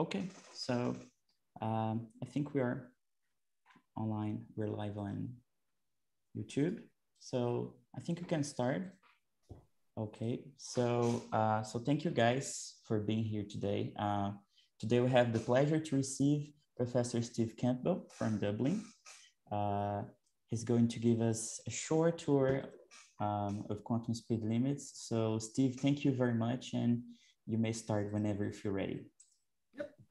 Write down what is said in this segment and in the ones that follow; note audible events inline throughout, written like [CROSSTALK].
Okay, so um, I think we are online. We're live on YouTube. So I think we can start. Okay, so uh, so thank you guys for being here today. Uh, today we have the pleasure to receive Professor Steve Campbell from Dublin. Uh, he's going to give us a short tour um, of quantum speed limits. So Steve, thank you very much, and you may start whenever if you feel ready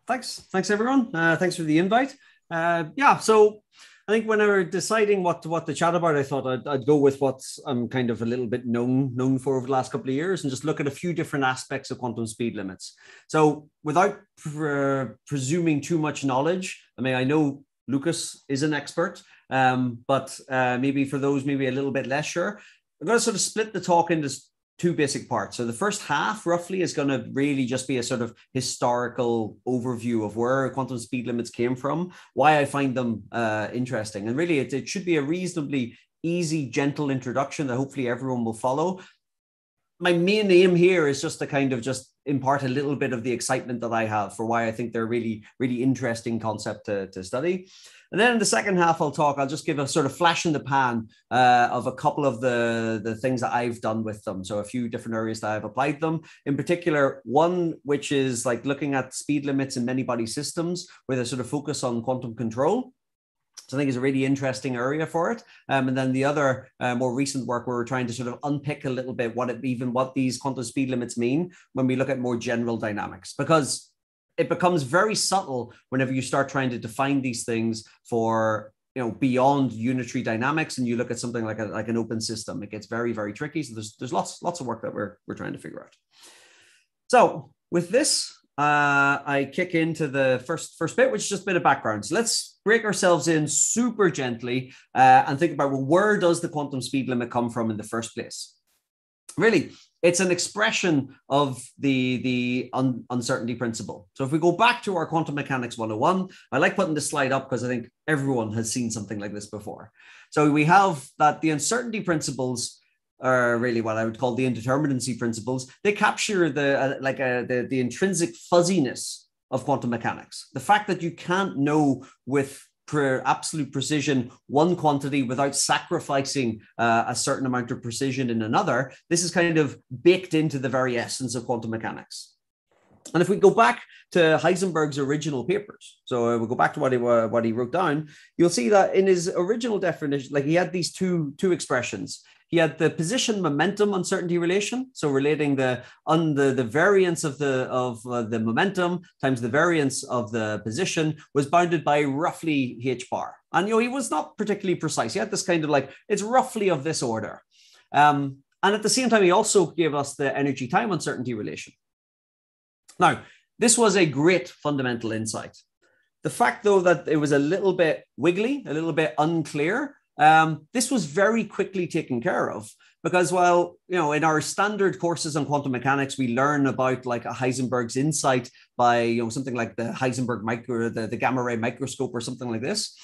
thanks. Thanks, everyone. Uh, thanks for the invite. Uh, yeah, so I think when I were deciding what what to chat about, I thought I'd, I'd, go with what's I'm kind of a little bit known known for over the last couple of years, and just look at a few different aspects of quantum speed limits. So, without pre- presuming too much knowledge, I mean, I know Lucas is an expert, um, but uh, maybe for those maybe a little bit less sure, I'm going to sort of split the talk into two basic parts. So the first half roughly is going to really just be a sort of historical overview of where quantum speed limits came from, why I find them uh, interesting. And really, it, it should be a reasonably easy, gentle introduction that hopefully everyone will follow. My main aim here is just to kind of just impart a little bit of the excitement that I have for why I think they're really, really interesting concept to, to study. And then in the second half, I'll talk, I'll just give a sort of flash in the pan uh, of a couple of the, the things that I've done with them. So a few different areas that I've applied them. In particular, one which is like looking at speed limits in many body systems with a sort of focus on quantum control. So I think is a really interesting area for it. Um, and then the other uh, more recent work where we're trying to sort of unpick a little bit what it even what these quantum speed limits mean when we look at more general dynamics. Because it becomes very subtle whenever you start trying to define these things for you know beyond unitary dynamics and you look at something like a, like an open system it gets very very tricky so there's there's lots lots of work that we're we're trying to figure out so with this uh, I kick into the first first bit, which is just a bit of background. So let's break ourselves in super gently uh, and think about well, where does the quantum speed limit come from in the first place? Really, it's an expression of the the un, uncertainty principle. So if we go back to our quantum mechanics 101, I like putting this slide up because I think everyone has seen something like this before. So we have that the uncertainty principles are really what I would call the indeterminacy principles. They capture the uh, like uh, the the intrinsic fuzziness of quantum mechanics. The fact that you can't know with per absolute precision one quantity without sacrificing uh, a certain amount of precision in another. This is kind of baked into the very essence of quantum mechanics. And if we go back to Heisenberg's original papers, so uh, we'll go back to what he what he wrote down, you'll see that in his original definition, like he had these two two expressions. He had the position momentum uncertainty relation, so relating the on the, the variance of the of uh, the momentum times the variance of the position was bounded by roughly h bar. And you know he was not particularly precise. He had this kind of like it's roughly of this order. Um, and at the same time, he also gave us the energy time uncertainty relation. Now, this was a great fundamental insight. The fact, though, that it was a little bit wiggly, a little bit unclear, um, this was very quickly taken care of because, well, you know, in our standard courses on quantum mechanics, we learn about like a Heisenberg's insight by, you know, something like the Heisenberg micro, the, the gamma ray microscope or something like this.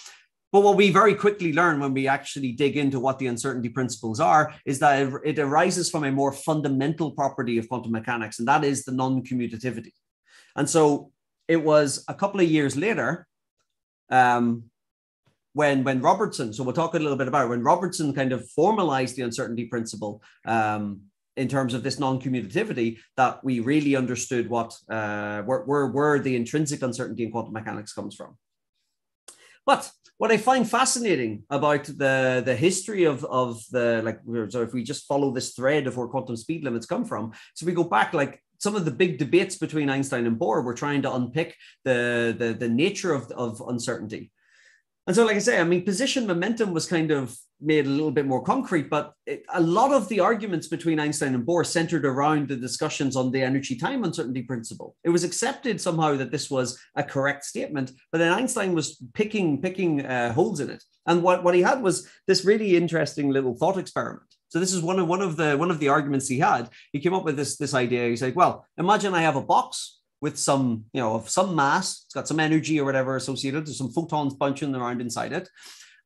But what we very quickly learn when we actually dig into what the uncertainty principles are is that it, arises from a more fundamental property of quantum mechanics, and that is the non commutativity. And so it was a couple of years later um, when when Robertson, so we'll talk a little bit about it, when Robertson kind of formalized the uncertainty principle um, in terms of this non-commutativity, that we really understood what uh, where, where, where the intrinsic uncertainty in quantum mechanics comes from. But what I find fascinating about the, the history of, of the like so if we just follow this thread of where quantum speed limits come from, so we go back like some of the big debates between Einstein and Bohr were trying to unpick the, the, the nature of, of uncertainty. And so, like I say, I mean, position momentum was kind of made a little bit more concrete, but it, a lot of the arguments between Einstein and Bohr centered around the discussions on the energy time uncertainty principle. It was accepted somehow that this was a correct statement, but then Einstein was picking picking uh, holes in it. And what, what he had was this really interesting little thought experiment. So this is one of one of the one of the arguments he had. He came up with this this idea. He said, "Well, imagine I have a box with some, you know, of some mass. It's got some energy or whatever associated. There's some photons bouncing around inside it.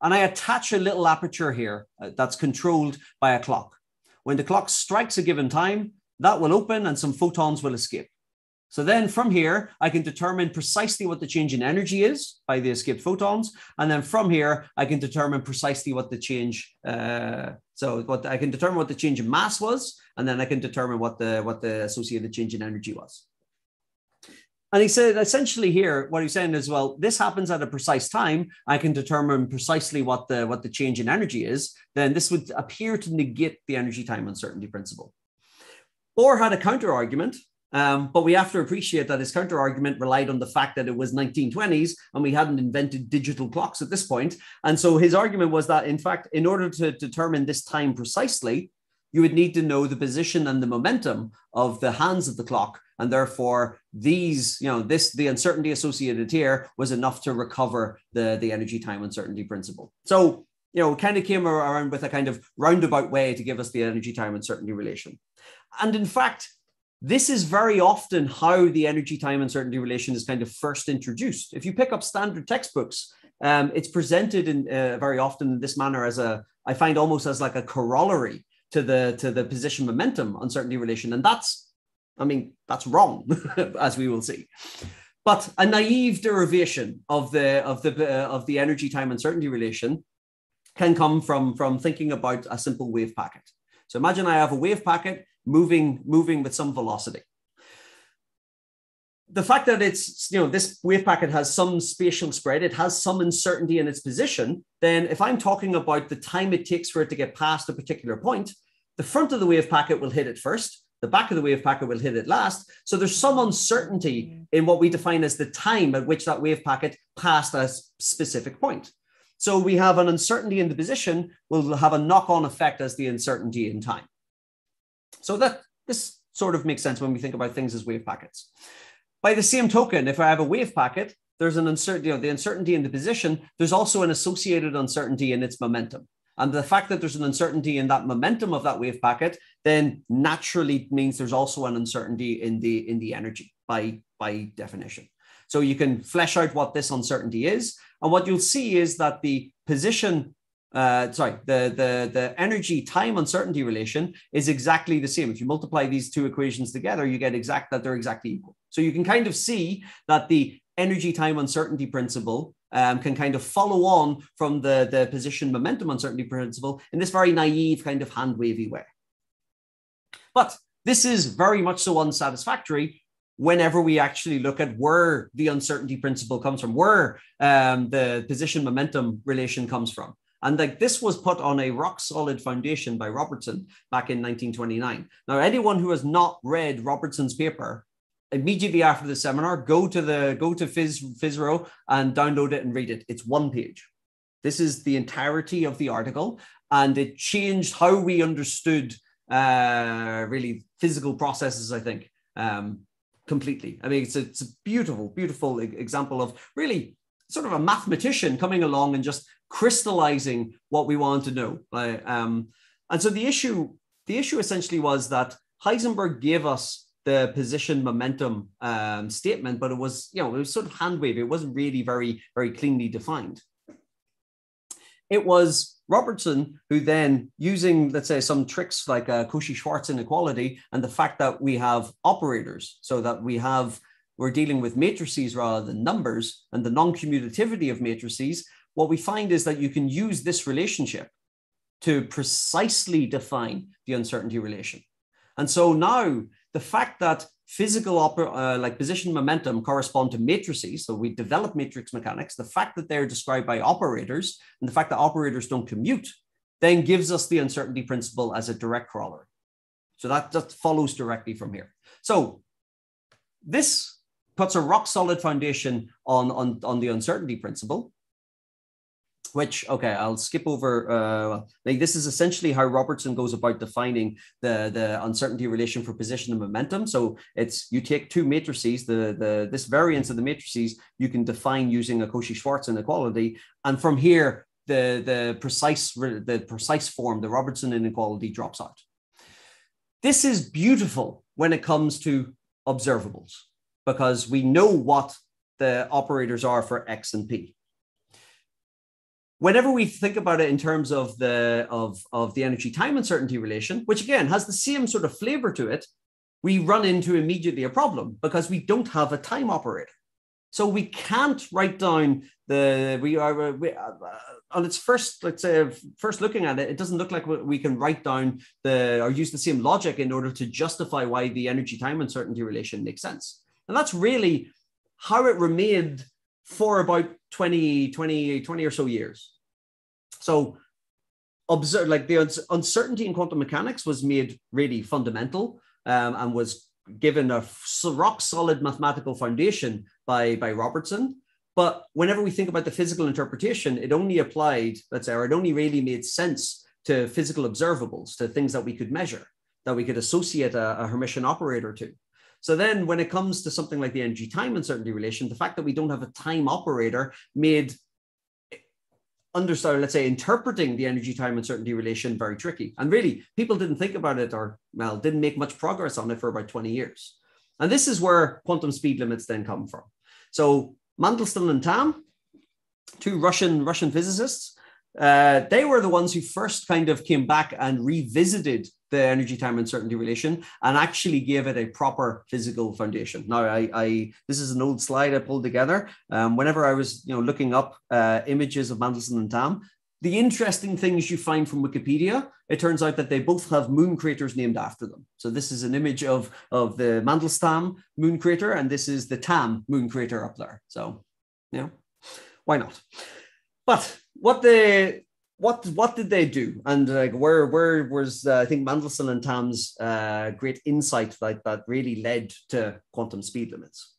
And I attach a little aperture here uh, that's controlled by a clock. When the clock strikes a given time, that will open and some photons will escape. So then from here, I can determine precisely what the change in energy is by the escaped photons. And then from here, I can determine precisely what the change, uh, so what I can determine what the change in mass was, and then I can determine what the, what the associated change in energy was. And he said essentially here, what he's saying is, well, this happens at a precise time. I can determine precisely what the what the change in energy is. Then this would appear to negate the energy time uncertainty principle. Bohr had a counter argument, um, but we have to appreciate that his counter argument relied on the fact that it was 1920s and we hadn't invented digital clocks at this point. And so his argument was that, in fact, in order to determine this time precisely, you would need to know the position and the momentum of the hands of the clock and therefore these you know this the uncertainty associated here was enough to recover the the energy time uncertainty principle. So you know kind of came around with a kind of roundabout way to give us the energy time uncertainty relation. And in fact this is very often how the energy time uncertainty relation is kind of first introduced. If you pick up standard textbooks um, it's presented in uh, very often in this manner as a i find almost as like a corollary to the to the position momentum uncertainty relation. And that's I mean, that's wrong, [LAUGHS] as we will see. But a naive derivation of the of the uh, of the energy time uncertainty relation can come from from thinking about a simple wave packet. So imagine I have a wave packet moving moving with some velocity. The fact that it's you know this wave packet has some spatial spread, it has some uncertainty in its position. Then, if I'm talking about the time it takes for it to get past a particular point, the front of the wave packet will hit it first, the back of the wave packet will hit it last. So there's some uncertainty mm-hmm. in what we define as the time at which that wave packet passed a specific point. So we have an uncertainty in the position will have a knock-on effect as the uncertainty in time. So that this sort of makes sense when we think about things as wave packets. By the same token, if I have a wave packet, there's an uncertainty, you know, the uncertainty in the position, there's also an associated uncertainty in its momentum. And the fact that there's an uncertainty in that momentum of that wave packet then naturally means there's also an uncertainty in the in the energy by by definition. So you can flesh out what this uncertainty is, and what you'll see is that the position uh, sorry, the, the, the energy time uncertainty relation is exactly the same. If you multiply these two equations together, you get exact that they're exactly equal. So you can kind of see that the energy time uncertainty principle um, can kind of follow on from the, the position momentum uncertainty principle in this very naive kind of hand wavy way. But this is very much so unsatisfactory whenever we actually look at where the uncertainty principle comes from, where um, the position momentum relation comes from. And like this was put on a rock solid foundation by Robertson back in 1929. Now, anyone who has not read Robertson's paper immediately after the seminar, go to the go to Phys, Physro and download it and read it. It's one page. This is the entirety of the article, and it changed how we understood uh, really physical processes. I think um, completely. I mean, it's a, it's a beautiful, beautiful example of really sort of a mathematician coming along and just crystallizing what we want to know. Uh, um, and so the issue, the issue essentially was that Heisenberg gave us the position momentum um, statement, but it was, you know, it was sort of hand wave. It wasn't really very, very cleanly defined. It was Robertson who then, using, let's say, some tricks like uh, a Cauchy-Schwarz inequality and the fact that we have operators, so that we have, we're dealing with matrices rather than numbers and the non-commutativity of matrices, what we find is that you can use this relationship to precisely define the uncertainty relation. And so now the fact that physical oper- uh, like position momentum correspond to matrices. So we develop matrix mechanics. The fact that they're described by operators and the fact that operators don't commute then gives us the uncertainty principle as a direct corollary so that just follows directly from here. So this puts a rock solid foundation on, on, on the uncertainty principle which okay i'll skip over uh, like this is essentially how robertson goes about defining the the uncertainty relation for position and momentum. So it's you take two matrices the the this variance of the matrices you can define using a cauchy-schwarz inequality. And from here the the precise the precise form the robertson inequality drops out. This is beautiful when it comes to observables because we know what the operators are for x and p whenever we think about it in terms of the of of the energy time uncertainty relation which again has the same sort of flavor to it we run into immediately a problem because we don't have a time operator. So we can't write down the we are we, uh, on its first let's say first looking at it, it doesn't look like we can write down the or use the same logic in order to justify why the energy time uncertainty relation makes sense. And that's really how it remained for about 20, 20, 20 or so years. So observe like the uncertainty in quantum mechanics was made really fundamental um, and was given a rock solid mathematical foundation by, by Robertson. But whenever we think about the physical interpretation, it only applied, let's say, or it only really made sense to physical observables, to things that we could measure, that we could associate a, a Hermitian operator to. So then when it comes to something like the energy time uncertainty relation, the fact that we don't have a time operator made understand, let's say, interpreting the energy time uncertainty relation very tricky. And really, people didn't think about it or, well, didn't make much progress on it for about 20 years. And this is where quantum speed limits then come from. So Mandelstam and Tamm, two Russian Russian physicists, uh, they were the ones who first kind of came back and revisited the energy time uncertainty relation and actually gave it a proper physical foundation. Now, I, I this is an old slide I pulled together. Um, whenever I was you know looking up uh, images of Mandelstam and Tamm, the interesting things you find from Wikipedia, it turns out that they both have moon craters named after them. So this is an image of, of the Mandelstam moon crater, and this is the Tamm moon crater up there. So, yeah, why not? But what the what what did they do? And like where where was uh, i think Mandelstam and tamm's uh, great insight like that really led to quantum speed limits.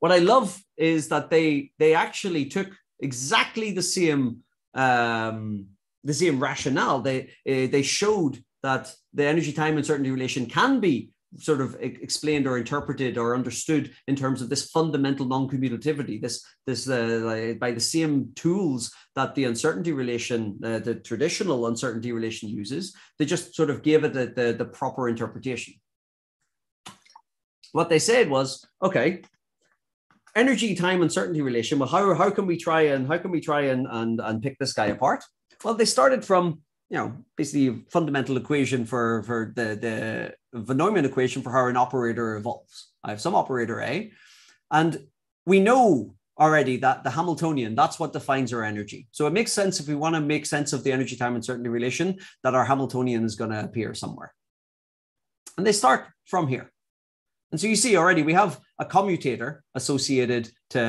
What i love is that they they actually took exactly the same um, the same rationale. They uh, they showed that the energy time uncertainty relation can be sort of explained or interpreted or understood in terms of this fundamental non-commutativity this this uh, by the same tools that the uncertainty relation uh, the traditional uncertainty relation uses they just sort of gave it the, the, the proper interpretation. What they said was okay energy time uncertainty relation well how, how can we try and how can we try and, and and pick this guy apart? Well they started from you know, basically a fundamental equation for, for the, the von Neumann equation for how an operator evolves. I have some operator A, and we know already that the Hamiltonian, that's what defines our energy. So it makes sense if we want to make sense of the energy time uncertainty relation that our Hamiltonian is going to appear somewhere. And they start from here. And so you see already we have a commutator associated to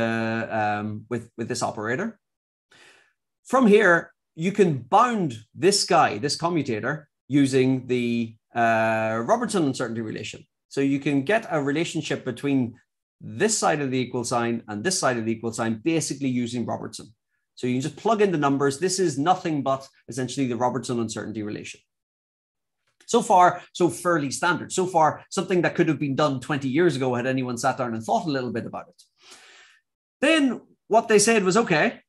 um, with, with this operator. From here, you can bound this guy, this commutator, using the uh, Robertson uncertainty relation. So you can get a relationship between this side of the equal sign and this side of the equal sign, basically using Robertson. So you can just plug in the numbers. This is nothing but essentially the Robertson uncertainty relation. So far, so fairly standard. So far, something that could have been done 20 years ago had anyone sat down and thought a little bit about it. Then what they said was, okay,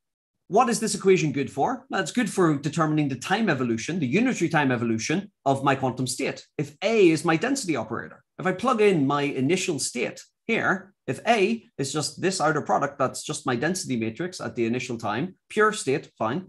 what is this equation good for? Well, it's good for determining the time evolution, the unitary time evolution of my quantum state. If A is my density operator, if I plug in my initial state here, if A is just this outer product, that's just my density matrix at the initial time, pure state, fine,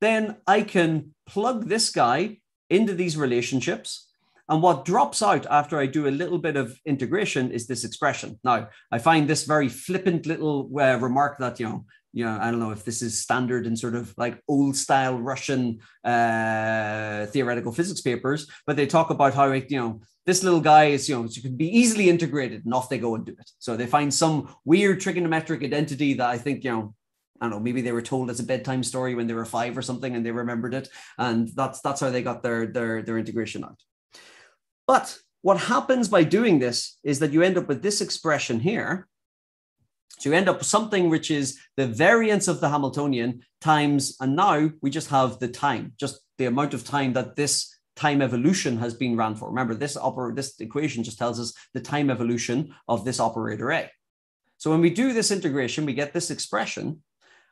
then I can plug this guy into these relationships. And what drops out after I do a little bit of integration is this expression. Now, I find this very flippant little uh, remark that, you know, you know, I don't know if this is standard in sort of like old style Russian uh, theoretical physics papers, but they talk about how, you know, this little guy is, you know, you can be easily integrated and off they go and do it. So they find some weird trigonometric identity that I think, you know, I don't know, maybe they were told as a bedtime story when they were five or something and they remembered it. And that's that's how they got their their, their integration out. But what happens by doing this is that you end up with this expression here, so you end up with something which is the variance of the Hamiltonian times, and now we just have the time, just the amount of time that this time evolution has been ran for. Remember, this oper- this equation just tells us the time evolution of this operator A. So when we do this integration, we get this expression,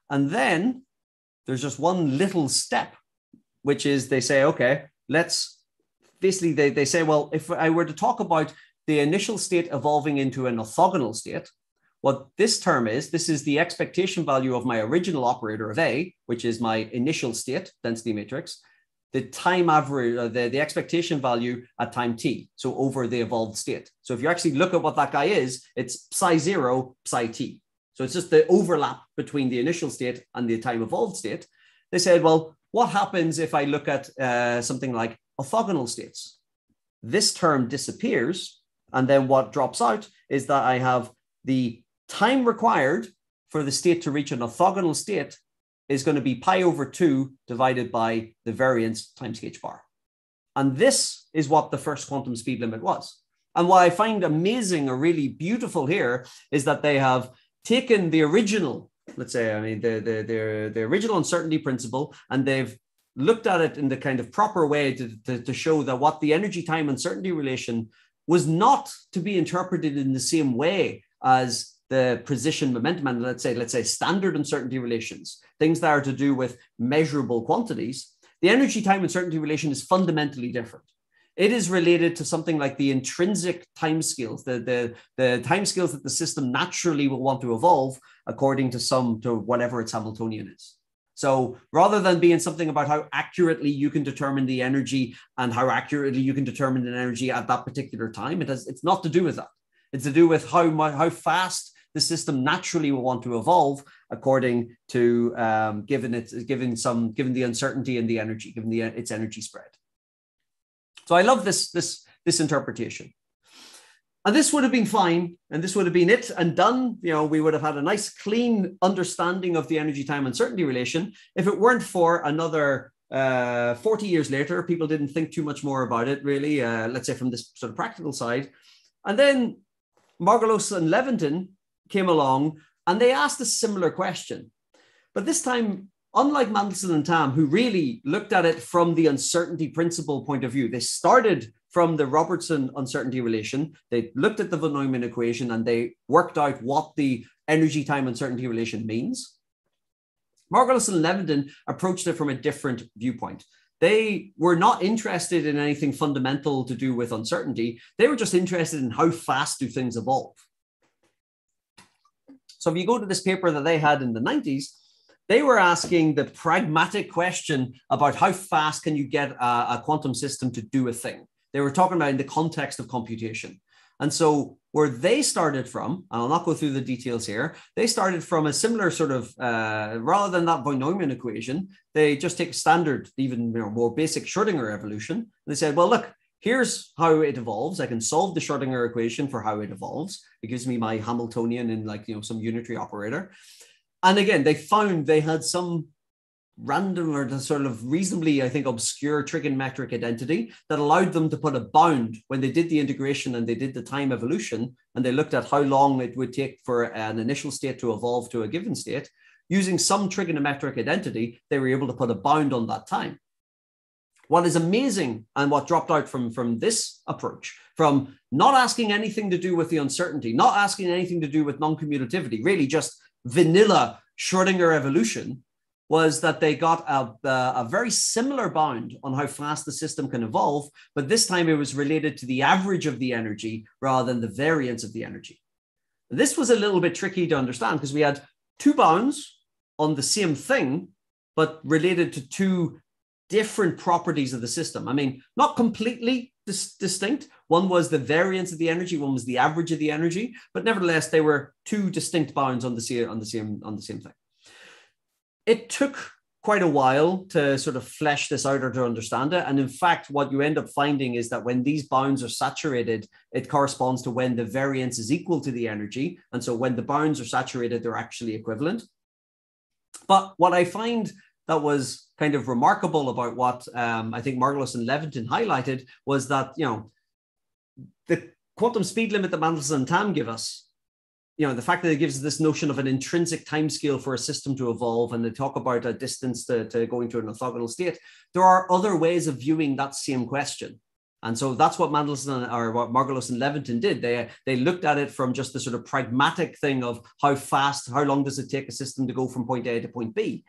and then there's just one little step, which is they say, okay, let's basically they, they say, well, if I were to talk about the initial state evolving into an orthogonal state, what this term is, this is the expectation value of my original operator of A, which is my initial state density matrix. the time average, uh, the, the expectation value at time t, so over the evolved state. So if you actually look at what that guy is, it's psi zero, psi t. So it's just the overlap between the initial state and the time evolved state. They said, well, what happens if I look at uh, something like orthogonal states? This term disappears. And then what drops out is that I have the time required for the state to reach an orthogonal state is going to be pi over 2 divided by the variance times h bar. And this is what the first quantum speed limit was. And what I find amazing or really beautiful here is that they have taken the original, let's say, I mean, the, the, the, the original uncertainty principle, and they've looked at it in the kind of proper way to, to, to show that what the energy time uncertainty relation was not to be interpreted in the same way as the position momentum and let's say let's say standard uncertainty relations things that are to do with measurable quantities the energy time uncertainty relation is fundamentally different. It is related to something like the intrinsic time scales the, the, the time scales that the system naturally will want to evolve according to some to whatever its hamiltonian is. So rather than being something about how accurately you can determine the energy and how accurately you can determine an energy at that particular time it has it's not to do with that. It's to do with how how fast the system naturally will want to evolve according to um, given it given some given the uncertainty and the energy given the its energy spread. So i love this this this interpretation. And this would have been fine and this would have been it and done. You know we would have had a nice clean understanding of the energy time uncertainty relation. If it weren't for another uh, 40 years later people didn't think too much more about it really uh, let's say from this sort of practical side. And then margolus and levitin came along and they asked a similar question. But this time, unlike Mandelstam and Tamm, who really looked at it from the uncertainty principle point of view, they started from the Robertson uncertainty relation. They looked at the von Neumann equation and they worked out what the energy time uncertainty relation means. Margolus and Levitin approached it from a different viewpoint. They were not interested in anything fundamental to do with uncertainty. They were just interested in how fast do things evolve. So if you go to this paper that they had in the 90s, they were asking the pragmatic question about how fast can you get a, a, quantum system to do a thing. They were talking about in the context of computation. And so where they started from, and I'll not go through the details here, they started from a similar sort of, uh, rather than that von Neumann equation, they just take a standard, even you know, more basic Schrodinger evolution. And they said, well, look, here's how it evolves. I can solve the Schrodinger equation for how it evolves. It gives me my Hamiltonian and like, you know, some unitary operator. And again, they found they had some random or sort of reasonably, I think, obscure trigonometric identity that allowed them to put a bound when they did the integration and they did the time evolution and they looked at how long it would take for an initial state to evolve to a given state. Using some trigonometric identity, they were able to put a bound on that time. What is amazing and what dropped out from, from this approach, from not asking anything to do with the uncertainty, not asking anything to do with non commutativity, really just vanilla Schrodinger evolution, was that they got a, a, very similar bound on how fast the system can evolve, but this time it was related to the average of the energy rather than the variance of the energy. This was a little bit tricky to understand because we had two bounds on the same thing, but related to two different properties of the system. I mean, not completely dis- distinct. One was the variance of the energy, one was the average of the energy, but nevertheless, they were two distinct bounds on the same on the same on the same thing. It took quite a while to sort of flesh this out or to understand it. And in fact, what you end up finding is that when these bounds are saturated, it corresponds to when the variance is equal to the energy. And so when the bounds are saturated, they're actually equivalent. But what I find that was kind of remarkable about what um, I think Margolus and Levitin highlighted was that, you know, the quantum speed limit that Mandelstam and Tamm give us, you know, the fact that it gives this notion of an intrinsic time scale for a system to evolve, and they talk about a distance to, to going to an orthogonal state, there are other ways of viewing that same question. And so that's what Mandelstam or what Margolus and Levitin did. They, they looked at it from just the sort of pragmatic thing of how fast, how long does it take a system to go from point A to point B?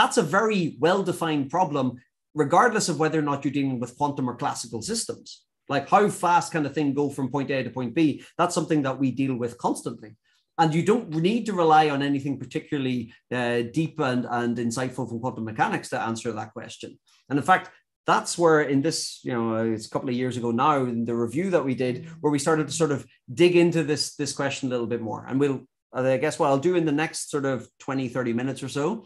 That's a very well defined problem, regardless of whether or not you're dealing with quantum or classical systems. Like, how fast can a thing go from point A to point B? That's something that we deal with constantly. And you don't need to rely on anything particularly uh, deep and, and insightful from quantum mechanics to answer that question. And in fact, that's where in this you know it's a couple of years ago now in the review that we did where we started to sort of dig into this this question a little bit more and we'll i guess what i'll do in the next sort of 20 30 minutes or so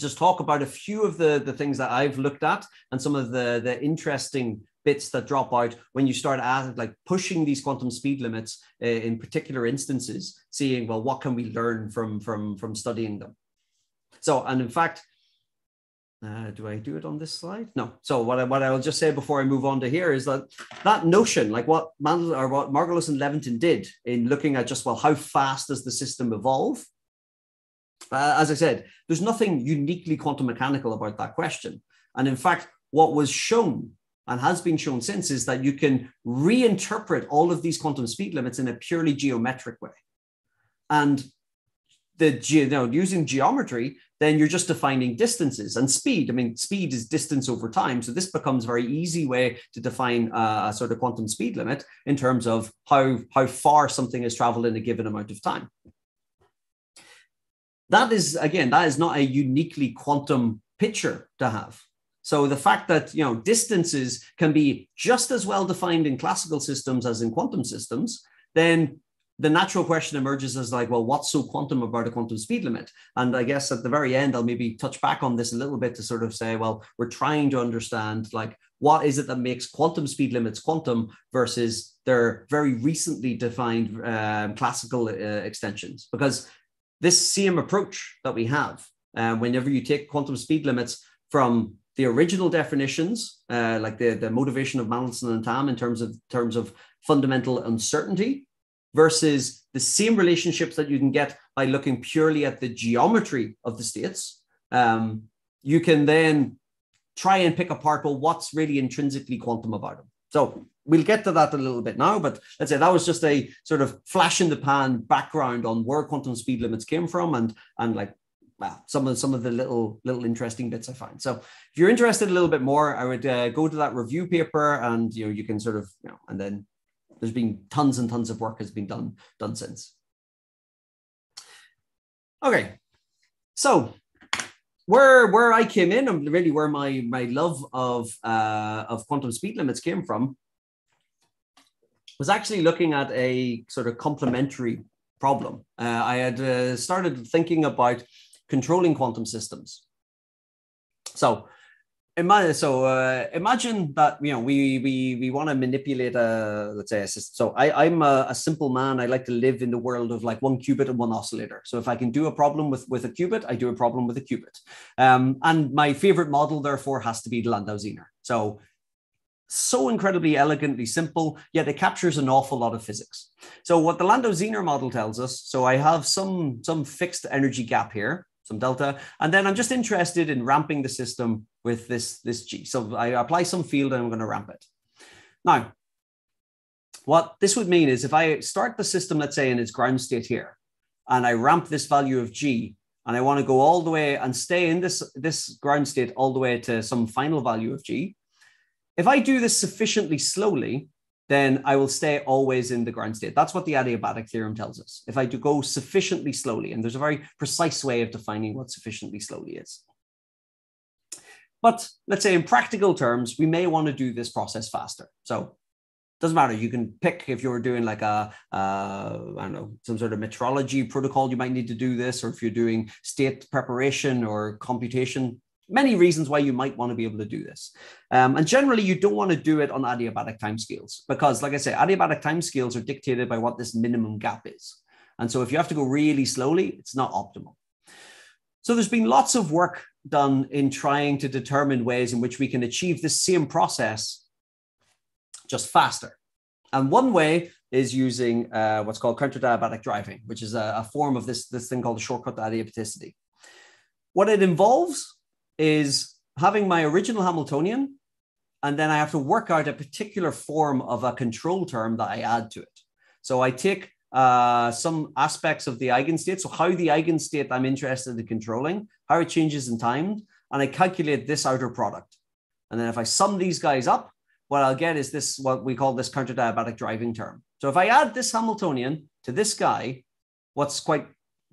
just talk about a few of the the things that i've looked at and some of the the interesting bits that drop out when you start at like pushing these quantum speed limits uh, in particular instances seeing well what can we learn from from from studying them so and in fact uh, do I do it on this slide? No. So what I, what I'll just say before I move on to here is that that notion, like what Mandel or what Margolus and Levitin did in looking at just well, how fast does the system evolve? Uh, as I said, there's nothing uniquely quantum mechanical about that question. And in fact, what was shown and has been shown since is that you can reinterpret all of these quantum speed limits in a purely geometric way. And the you know, using geometry, then you're just defining distances and speed. I mean, speed is distance over time. So this becomes a very easy way to define a sort of quantum speed limit in terms of how, how far something has traveled in a given amount of time. That is, again, that is not a uniquely quantum picture to have. So the fact that you know distances can be just as well defined in classical systems as in quantum systems, then the natural question emerges as like, well, what's so quantum about a quantum speed limit? And I guess at the very end, I'll maybe touch back on this a little bit to sort of say, well, we're trying to understand like what is it that makes quantum speed limits quantum versus their very recently defined um, classical uh, extensions? Because this same approach that we have, uh, whenever you take quantum speed limits from the original definitions, uh, like the, the motivation of Mandelstam and Tamm in terms of terms of fundamental uncertainty, versus the same relationships that you can get by looking purely at the geometry of the states. Um, you can then try and pick apart, well, what's really intrinsically quantum about them. So we'll get to that a little bit now, but let's say that was just a sort of flash in the pan background on where quantum speed limits came from and and like well, some of some of the little little interesting bits I find. So if you're interested a little bit more, I would uh, go to that review paper and you know you can sort of you know and then there's been tons and tons of work has been done done since. Okay, so where where I came in and really where my my love of uh, of quantum speed limits came from was actually looking at a sort of complementary problem. Uh, I had uh, started thinking about controlling quantum systems. So Imagine, so uh, imagine that you know we we we want to manipulate a let's say a system. So I I'm a, a, simple man. I like to live in the world of like one qubit and one oscillator. So if I can do a problem with with a qubit, I do a problem with a qubit. Um, and my favorite model therefore has to be the Landau Zener. So so incredibly elegantly simple, yet it captures an awful lot of physics. So what the Landau Zener model tells us. So I have some some fixed energy gap here some delta. And then I'm just interested in ramping the system with this, this G. So I apply some field and I'm going to ramp it. Now, what this would mean is if I start the system, let's say in its ground state here, and I ramp this value of G, and I want to go all the way and stay in this, this ground state all the way to some final value of G. If I do this sufficiently slowly, then I will stay always in the ground state. That's what the adiabatic theorem tells us. If I do go sufficiently slowly, and there's a very precise way of defining what sufficiently slowly is. But let's say in practical terms, we may want to do this process faster. So doesn't matter. You can pick if you're doing like a, uh, I don't know, some sort of metrology protocol, you might need to do this, or if you're doing state preparation or computation, many reasons why you might want to be able to do this. Um, and generally, you don't want to do it on adiabatic timescales because, like I say, adiabatic timescales are dictated by what this minimum gap is. And so if you have to go really slowly, it's not optimal. So there's been lots of work done in trying to determine ways in which we can achieve this same process just faster. And one way is using uh, what's called counterdiabatic driving, which is a, a form of this, this thing called a shortcut to adiabaticity. What it involves is having my original Hamiltonian, and then I have to work out a particular form of a control term that I add to it. So I take uh, some aspects of the eigenstate, so how the eigenstate I'm interested in controlling, how it changes in time, and I calculate this outer product. And then if I sum these guys up, what I'll get is this, what we call this counterdiabatic driving term. So if I add this Hamiltonian to this guy, what's quite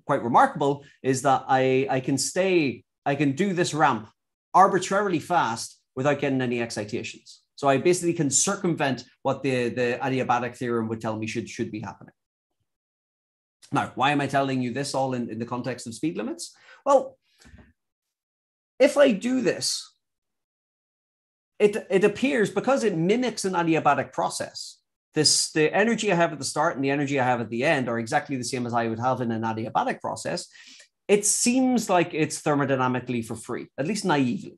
quite remarkable is that I, I can stay I can do this ramp arbitrarily fast without getting any excitations. So I basically can circumvent what the, the adiabatic theorem would tell me should, should be happening. Now, why am I telling you this all in, in the context of speed limits? Well, if I do this, it, it appears because it mimics an adiabatic process, this the energy I have at the start and the energy I have at the end are exactly the same as I would have in an adiabatic process. It seems like it's thermodynamically for free, at least naively.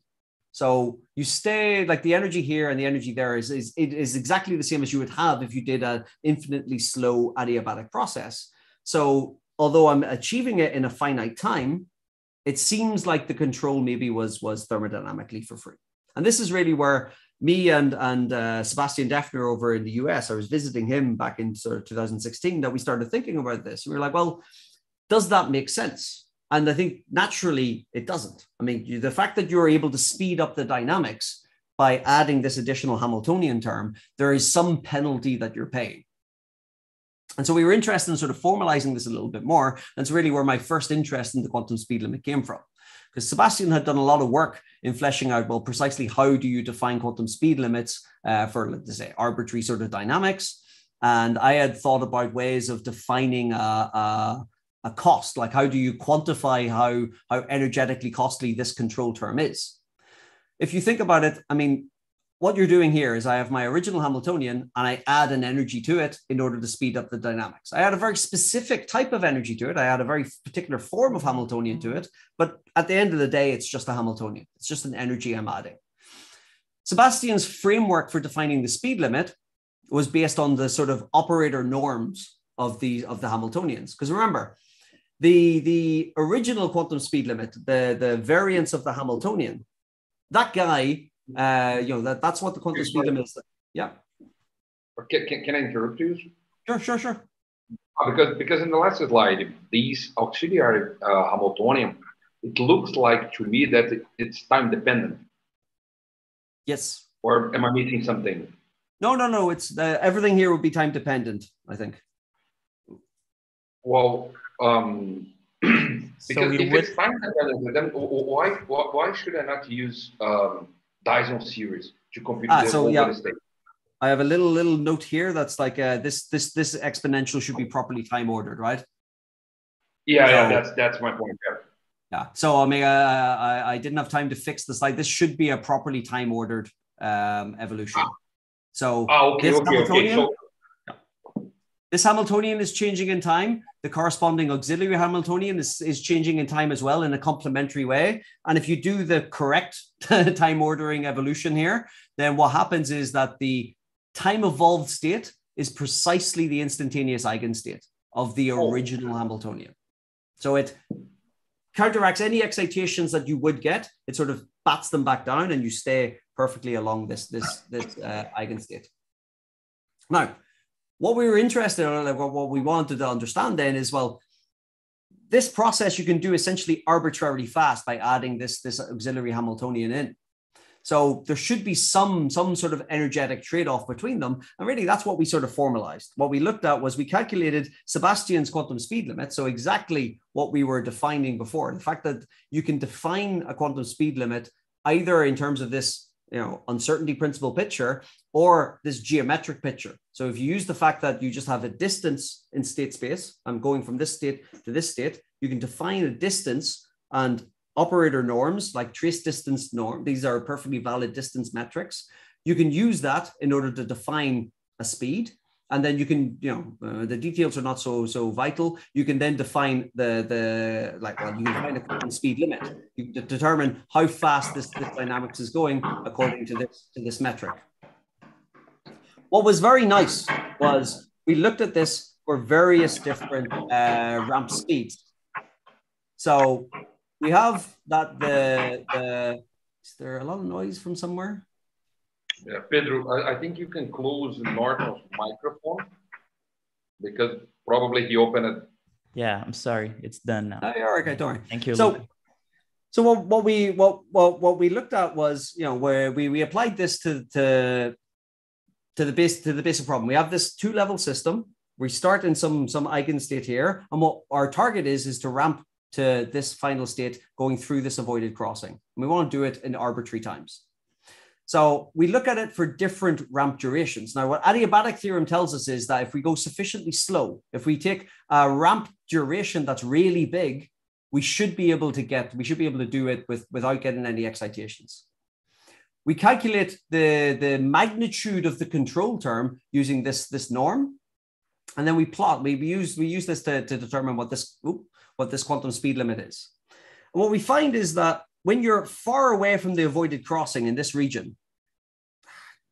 So you stay like the energy here and the energy there is, is it is exactly the same as you would have if you did an infinitely slow adiabatic process. So although I'm achieving it in a finite time, it seems like the control maybe was was thermodynamically for free. And this is really where me and and uh, Sebastian Deffner over in the US, I was visiting him back in sort of 2016 that we started thinking about this. We were like, well, does that make sense? And I think naturally it doesn't. I mean, the fact that you're able to speed up the dynamics by adding this additional Hamiltonian term, there is some penalty that you're paying. And so we were interested in sort of formalizing this a little bit more. That's really where my first interest in the quantum speed limit came from because Sebastian had done a lot of work in fleshing out, well, precisely how do you define quantum speed limits uh, for, let's say, arbitrary sort of dynamics. And I had thought about ways of defining a, a, a cost, like how do you quantify how, how energetically costly this control term is? If you think about it, I mean, what you're doing here is I have my original Hamiltonian and I add an energy to it in order to speed up the dynamics. I add a very specific type of energy to it. I add a very particular form of Hamiltonian to it. But at the end of the day, it's just a Hamiltonian. It's just an energy I'm adding. Sebastian's framework for defining the speed limit was based on the sort of operator norms of the of the Hamiltonians. Because remember, the the original quantum speed limit, the the variance of the Hamiltonian, that guy uh, you know, that, that's what the quantum speed limit is. Yeah. Can, can, can I interrupt you? Sure, sure, sure. Uh, because because in the last slide, these auxiliary uh, Hamiltonian, it looks like to me that it, it's time dependent. Yes. Or am I missing something? No, no, no. It's uh, everything here would be time dependent. I think. Well, um, [CLEARS THROAT] because so if would... it's time dependent, then why, why why should I not use um, Dyson series to compute ah, the so, yeah. state. I have a little little note here that's like uh, this this this exponential should be properly time ordered, right? Yeah, so, yeah, that's that's my point. Yeah. Yeah. So I mean, uh, I I didn't have time to fix the slide. This should be a properly time ordered um, evolution. Ah. So oh, okay, okay, okay. So, this Hamiltonian is changing in time. The corresponding auxiliary Hamiltonian is, is changing in time as well in a complementary way. And if you do the correct [LAUGHS] time ordering evolution here, then what happens is that the time evolved state is precisely the instantaneous eigenstate of the oh. original Hamiltonian. So it counteracts any excitations that you would get. It sort of bats them back down, and you stay perfectly along this this this uh, eigenstate. Now, what we were interested in, what we wanted to understand then is well, this process you can do essentially arbitrarily fast by adding this, this auxiliary Hamiltonian in. So there should be some, some sort of energetic trade-off between them. And really that's what we sort of formalized. What we looked at was we calculated Sebastian's quantum speed limit. So exactly what we were defining before. The fact that you can define a quantum speed limit either in terms of this you know uncertainty principle picture or this geometric picture. So if you use the fact that you just have a distance in state space i'm going from this state to this state you can define a distance and operator norms like trace distance norm these are perfectly valid distance metrics. You can use that in order to define a speed and then you can you know uh, the details are not so so vital. You can then define the the like well you can define a quantum speed limit. You determine how fast this, this dynamics is going according to this to this metric. What was very nice was we looked at this for various different uh, ramp speeds. So we have that the the is there a lot of noise from somewhere yeah, Pedro, I, I think you can close Norton's microphone because probably he opened it. Yeah, I'm sorry. It's done now. Oh, yeah, okay, don't worry. Thank you. So, so what, what we what, what what we looked at was you know where we we applied this to to to the base to the basic problem. We have this two level system. We start in some some eigenstate here, and what our target is is to ramp to this final state going through this avoided crossing. And we want to do it in arbitrary times. So we look at it for different ramp durations. Now, what adiabatic theorem tells us is that if we go sufficiently slow, if we take a ramp duration that's really big, we should be able to get, we should be able to do it with, without getting any excitations. We calculate the, the magnitude of the control term using this, this norm. And then we plot, we, use, we use this to, to determine what this, what this quantum speed limit is. And what we find is that when you're far away from the avoided crossing in this region,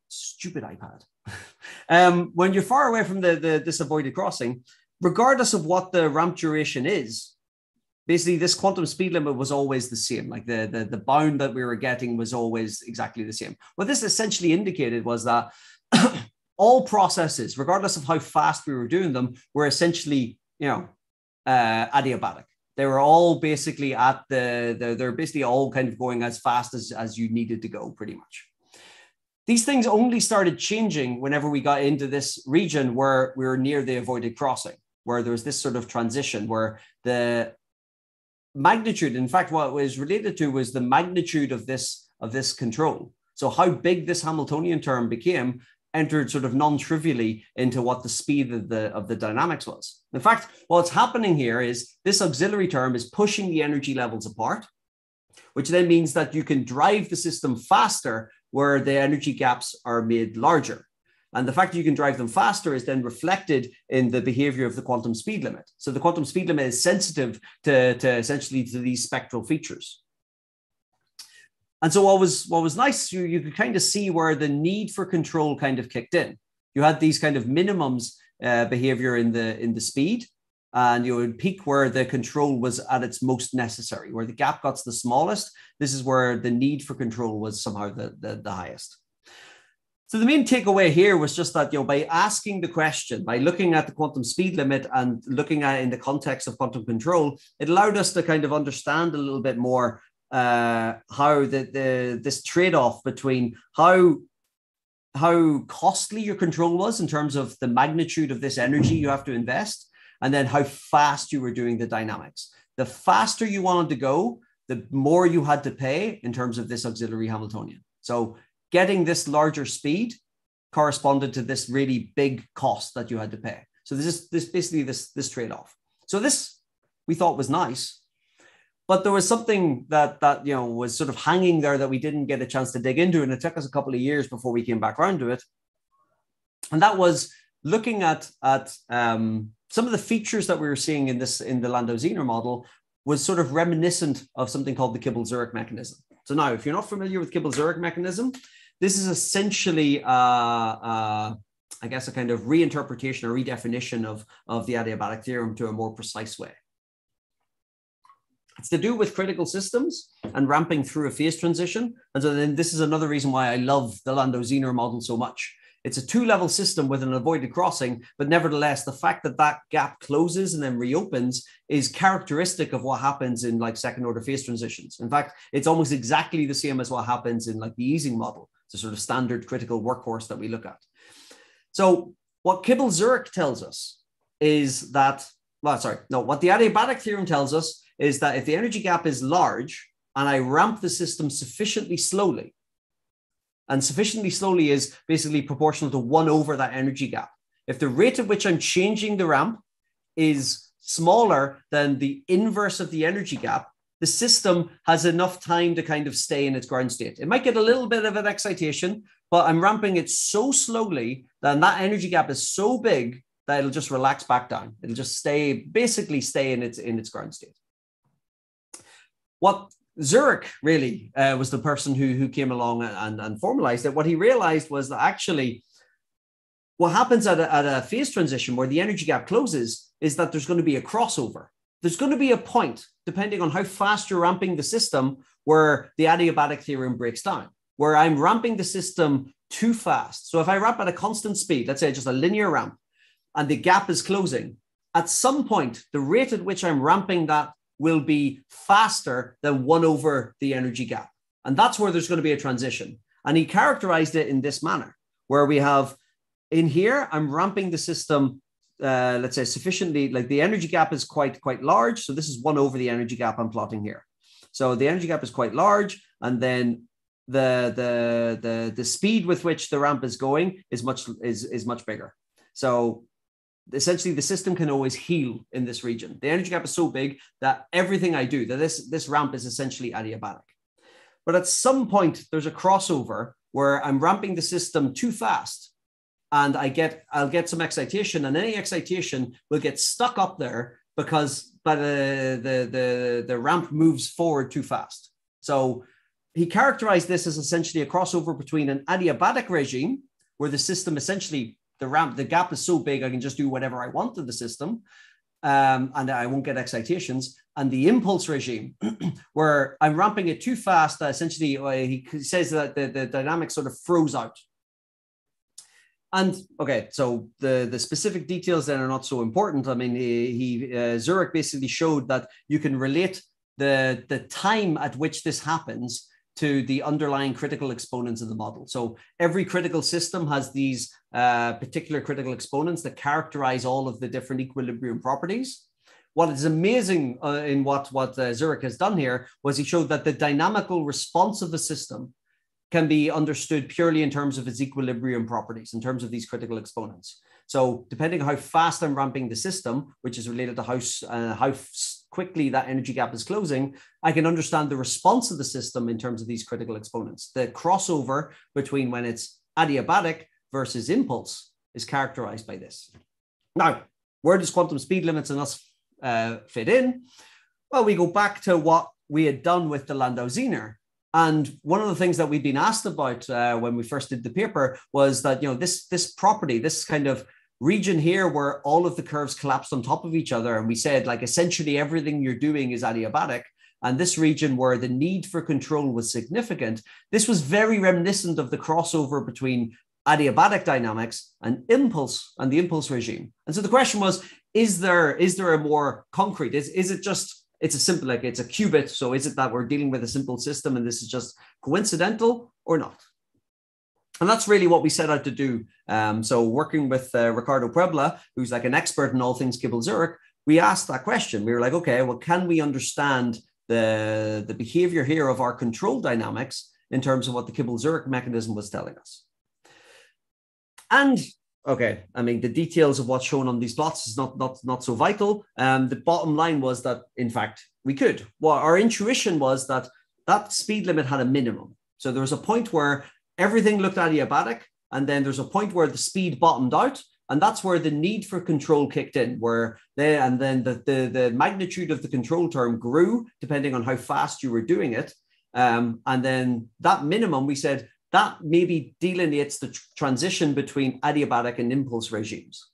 stupid iPad, [LAUGHS] um, when you're far away from the, the, this avoided crossing, regardless of what the ramp duration is, basically this quantum speed limit was always the same. Like the, the, the bound that we were getting was always exactly the same. What this essentially indicated was that [COUGHS] all processes, regardless of how fast we were doing them, were essentially, you know, uh, adiabatic. They were all basically at the, the, they're basically all kind of going as fast as, as you needed to go, pretty much. These things only started changing whenever we got into this region where we were near the avoided crossing, where there was this sort of transition where the magnitude, in fact, what was related to was the magnitude of this of this control. So how big this Hamiltonian term became entered sort of non-trivially into what the speed of the of the dynamics was. In fact, what's happening here is this auxiliary term is pushing the energy levels apart, which then means that you can drive the system faster where the energy gaps are made larger. And the fact that you can drive them faster is then reflected in the behavior of the quantum speed limit. So the quantum speed limit is sensitive to, to essentially to these spectral features. And so what was what was nice, you, you could kind of see where the need for control kind of kicked in. You had these kind of minimums uh, behavior in the in the speed, and you would peak where the control was at its most necessary, where the gap got the smallest. This is where the need for control was somehow the, the, the highest. So the main takeaway here was just that, you know, by asking the question, by looking at the quantum speed limit and looking at in the context of quantum control, it allowed us to kind of understand a little bit more uh, how the, the this trade-off between how how costly your control was in terms of the magnitude of this energy you have to invest, and then how fast you were doing the dynamics. The faster you wanted to go, the more you had to pay in terms of this auxiliary Hamiltonian. So getting this larger speed corresponded to this really big cost that you had to pay. So this is this basically this this trade-off. So this we thought was nice, but there was something that that you know was sort of hanging there that we didn't get a chance to dig into and it took us a couple of years before we came back around to it and that was looking at at um, some of the features that we were seeing in this in the landau-Zener model was sort of reminiscent of something called the Kibble-Zurek mechanism so now if you're not familiar with Kibble-Zurek mechanism this is essentially uh, uh, I guess a kind of reinterpretation or redefinition of, of the adiabatic theorem to a more precise way. It's to do with critical systems and ramping through a phase transition. And so then this is another reason why I love the Landau-Zener model so much. It's a two-level system with an avoided crossing, but nevertheless, the fact that that gap closes and then reopens is characteristic of what happens in like second-order phase transitions. In fact, it's almost exactly the same as what happens in like the Ising model. A sort of standard critical workhorse that we look at. So what Kibble-Zurek tells us is that, well, sorry, no, what the adiabatic theorem tells us is that if the energy gap is large and I ramp the system sufficiently slowly, and sufficiently slowly is basically proportional to one over that energy gap. If the rate at which I'm changing the ramp is smaller than the inverse of the energy gap, the system has enough time to kind of stay in its ground state. It might get a little bit of an excitation, but I'm ramping it so slowly that that energy gap is so big that it'll just relax back down. It'll just stay, basically stay in its in its ground state what Zurek really uh, was the person who, who came along and, and formalized it. What he realized was that actually what happens at a, at a phase transition where the energy gap closes is that there's going to be a crossover. There's going to be a point, depending on how fast you're ramping the system, where the adiabatic theorem breaks down, where I'm ramping the system too fast. So if I ramp at a constant speed, let's say just a linear ramp, and the gap is closing, at some point, the rate at which I'm ramping that will be faster than one over the energy gap. And that's where there's going to be a transition. And he characterized it in this manner, where we have in here, I'm ramping the system, uh, let's say sufficiently, like the energy gap is quite, quite large. So this is one over the energy gap I'm plotting here. So the energy gap is quite large. And then the the the the speed with which the ramp is going is much is is much bigger. So essentially the system can always heal in this region. The energy gap is so big that everything I do, that this, this ramp is essentially adiabatic. But at some point, there's a crossover where I'm ramping the system too fast and I get I'll get some excitation, and any excitation will get stuck up there because but the, the the the ramp moves forward too fast. So he characterized this as essentially a crossover between an adiabatic regime, where the system essentially the ramp, the gap is so big, I can just do whatever I want to the system. Um, and I won't get excitations. And the impulse regime, [CLEARS THROAT] where I'm ramping it too fast, that essentially uh, he says that the, the dynamics sort of froze out. And okay, so the, the specific details then are not so important. I mean, he, uh, Zurek basically showed that you can relate the, the time at which this happens to the underlying critical exponents of the model. So every critical system has these uh, particular critical exponents that characterize all of the different equilibrium properties. What is amazing uh, in what, what uh, Zurek has done here was he showed that the dynamical response of the system can be understood purely in terms of its equilibrium properties, in terms of these critical exponents. So depending on how fast I'm ramping the system, which is related to how, uh, how quickly that energy gap is closing, I can understand the response of the system in terms of these critical exponents. The crossover between when it's adiabatic versus impulse is characterized by this. Now, where does quantum speed limits and us uh, fit in? Well, we go back to what we had done with the Landau-Zener. And one of the things that we'd been asked about uh, when we first did the paper was that, you know, this, this property, this kind of region here where all of the curves collapsed on top of each other. And we said, like, essentially everything you're doing is adiabatic. And this region where the need for control was significant, this was very reminiscent of the crossover between adiabatic dynamics and impulse and the impulse regime. And so the question was, is there is there a more concrete? Is, is it just it's a simple like it's a qubit? So is it that we're dealing with a simple system and this is just coincidental or not? And that's really what we set out to do. Um, so, working with uh, Ricardo Puebla, who's like an expert in all things Kibble Zurek, we asked that question. We were like, okay, well, can we understand the, the behavior here of our control dynamics in terms of what the Kibble Zurek mechanism was telling us? And okay, I mean, the details of what's shown on these plots is not, not, not so vital. Um, the bottom line was that, in fact, we could. Well, our intuition was that that speed limit had a minimum. So there was a point where everything looked adiabatic. And then there's a point where the speed bottomed out. And that's where the need for control kicked in, where they, and then the, the, the magnitude of the control term grew depending on how fast you were doing it. Um, and then that minimum, we said that maybe delineates the tr- transition between adiabatic and impulse regimes.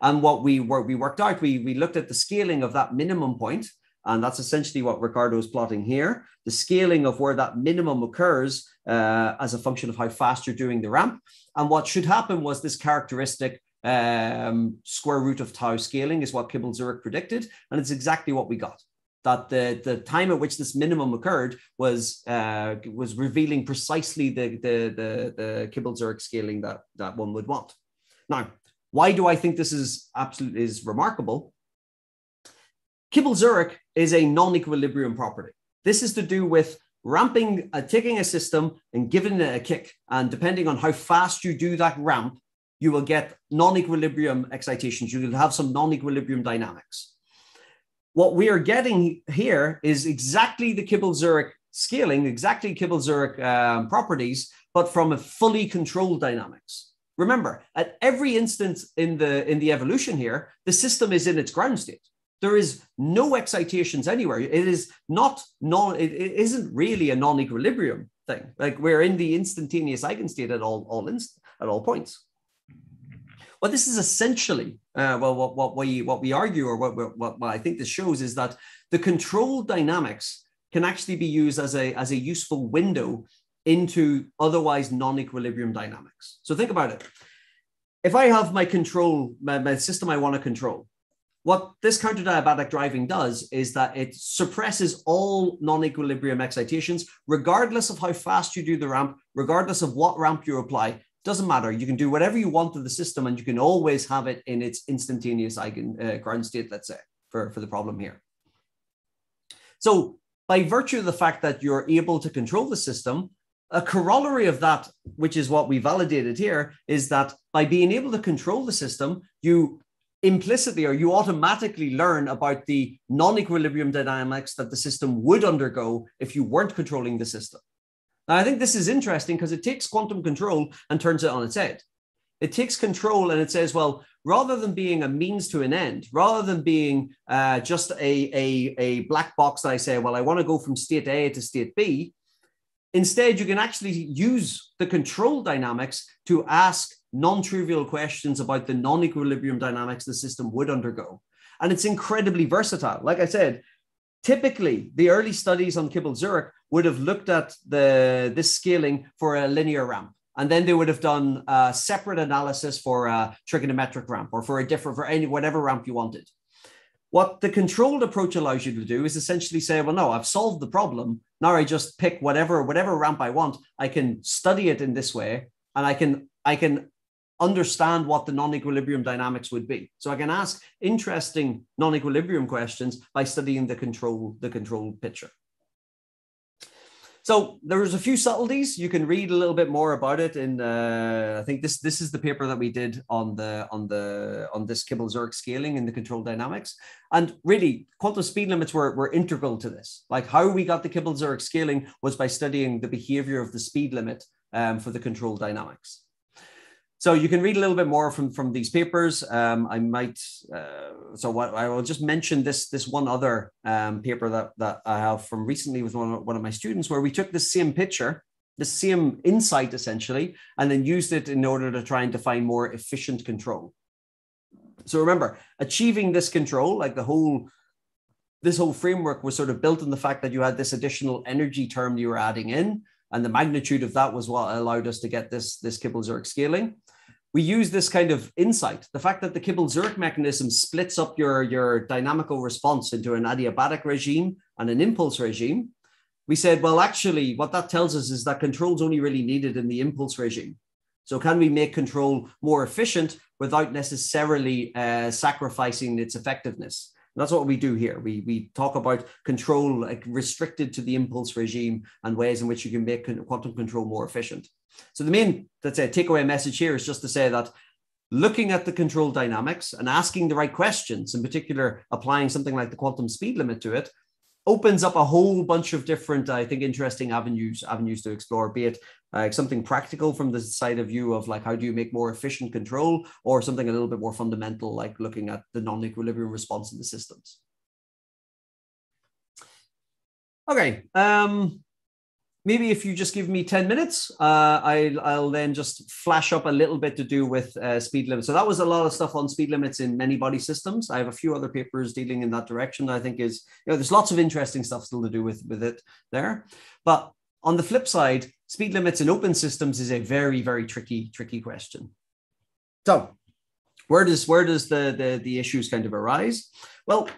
And what we were, we worked out, we, we looked at the scaling of that minimum point, and that's essentially what Ricardo is plotting here. The scaling of where that minimum occurs uh, as a function of how fast you're doing the ramp. And what should happen was this characteristic um, square root of tau scaling is what Kibble Zurek predicted. And it's exactly what we got. That the, the time at which this minimum occurred was uh, was revealing precisely the, the, the, the Kibble Zurek scaling that, that one would want. Now, why do I think this is absolutely is remarkable? Kibble Zurek is a non-equilibrium property. This is to do with ramping, uh, taking a system and giving it a kick. And depending on how fast you do that ramp, you will get non-equilibrium excitations. You will have some non-equilibrium dynamics. What we are getting here is exactly the Kibble-Zurek scaling, exactly Kibble-Zurek um, properties, but from a fully controlled dynamics. Remember, at every instance in the in the evolution here, the system is in its ground state. There is no excitations anywhere. It is not non. It, it isn't really a non-equilibrium thing. Like we're in the instantaneous eigenstate at all all inst- at all points. What this is essentially, uh, well, what, what we what we argue or what, what what I think this shows is that the control dynamics can actually be used as a as a useful window into otherwise non-equilibrium dynamics. So think about it. If I have my control, my, my system I want to control, what this counter-diabatic driving does is that it suppresses all non-equilibrium excitations, regardless of how fast you do the ramp, regardless of what ramp you apply. Doesn't matter. You can do whatever you want to the system, and you can always have it in its instantaneous eigen uh, ground state. Let's say for, for the problem here. So by virtue of the fact that you're able to control the system, a corollary of that, which is what we validated here, is that by being able to control the system, you implicitly or you automatically learn about the non-equilibrium dynamics that the system would undergo if you weren't controlling the system. I think this is interesting because it takes quantum control and turns it on its head. It takes control and it says, well, rather than being a means to an end, rather than being uh, just a, a, a black box that I say, well, I want to go from state A to state B, instead, you can actually use the control dynamics to ask non trivial questions about the non equilibrium dynamics the system would undergo. And it's incredibly versatile. Like I said, typically the early studies on Kibble-Zurek would have looked at the this scaling for a linear ramp. And then they would have done a separate analysis for a trigonometric ramp or for a different for any whatever ramp you wanted. What the controlled approach allows you to do is essentially say well no i've solved the problem. Now i just pick whatever whatever ramp i want. I can study it in this way and i can i can understand what the non-equilibrium dynamics would be so i can ask interesting non-equilibrium questions by studying the control the control picture so there's a few subtleties. You can read a little bit more about it in. Uh, I think this this is the paper that we did on the on the on this Kibble-Zurek scaling in the control dynamics. And really, quantum speed limits were, were integral to this. Like how we got the Kibble-Zurek scaling was by studying the behavior of the speed limit um, for the control dynamics. So you can read a little bit more from from these papers. Um, I might uh, so what I will just mention this this one other um, paper that that I have from recently with one of, one of my students where we took the same picture, the same insight essentially, and then used it in order to try and define more efficient control. So remember, achieving this control, like the whole this whole framework was sort of built on the fact that you had this additional energy term you were adding in, and the magnitude of that was what allowed us to get this this Kibble-Zurek scaling we use this kind of insight, the fact that the Kibble-Zurek mechanism splits up your, your dynamical response into an adiabatic regime and an impulse regime. We said, well, actually, what that tells us is that control is only really needed in the impulse regime. So can we make control more efficient without necessarily uh, sacrificing its effectiveness? And that's what we do here. We, we talk about control like restricted to the impulse regime and ways in which you can make quantum control more efficient. So the main, let's say, takeaway message here is just to say that looking at the control dynamics and asking the right questions, in particular, applying something like the quantum speed limit to it, opens up a whole bunch of different, I think, interesting avenues avenues to explore. Be it uh, something practical from the side of view of like how do you make more efficient control, or something a little bit more fundamental, like looking at the non-equilibrium response in the systems. Okay. Um, maybe if you just give me 10 minutes, uh, I, I'll then just flash up a little bit to do with uh, speed limits. So that was a lot of stuff on speed limits in many body systems. I have a few other papers dealing in that direction. I think is, you know, there's lots of interesting stuff still to do with, with it there. But on the flip side, speed limits in open systems is a very, very tricky, tricky question. So where does, where does the, the, the issues kind of arise? Well,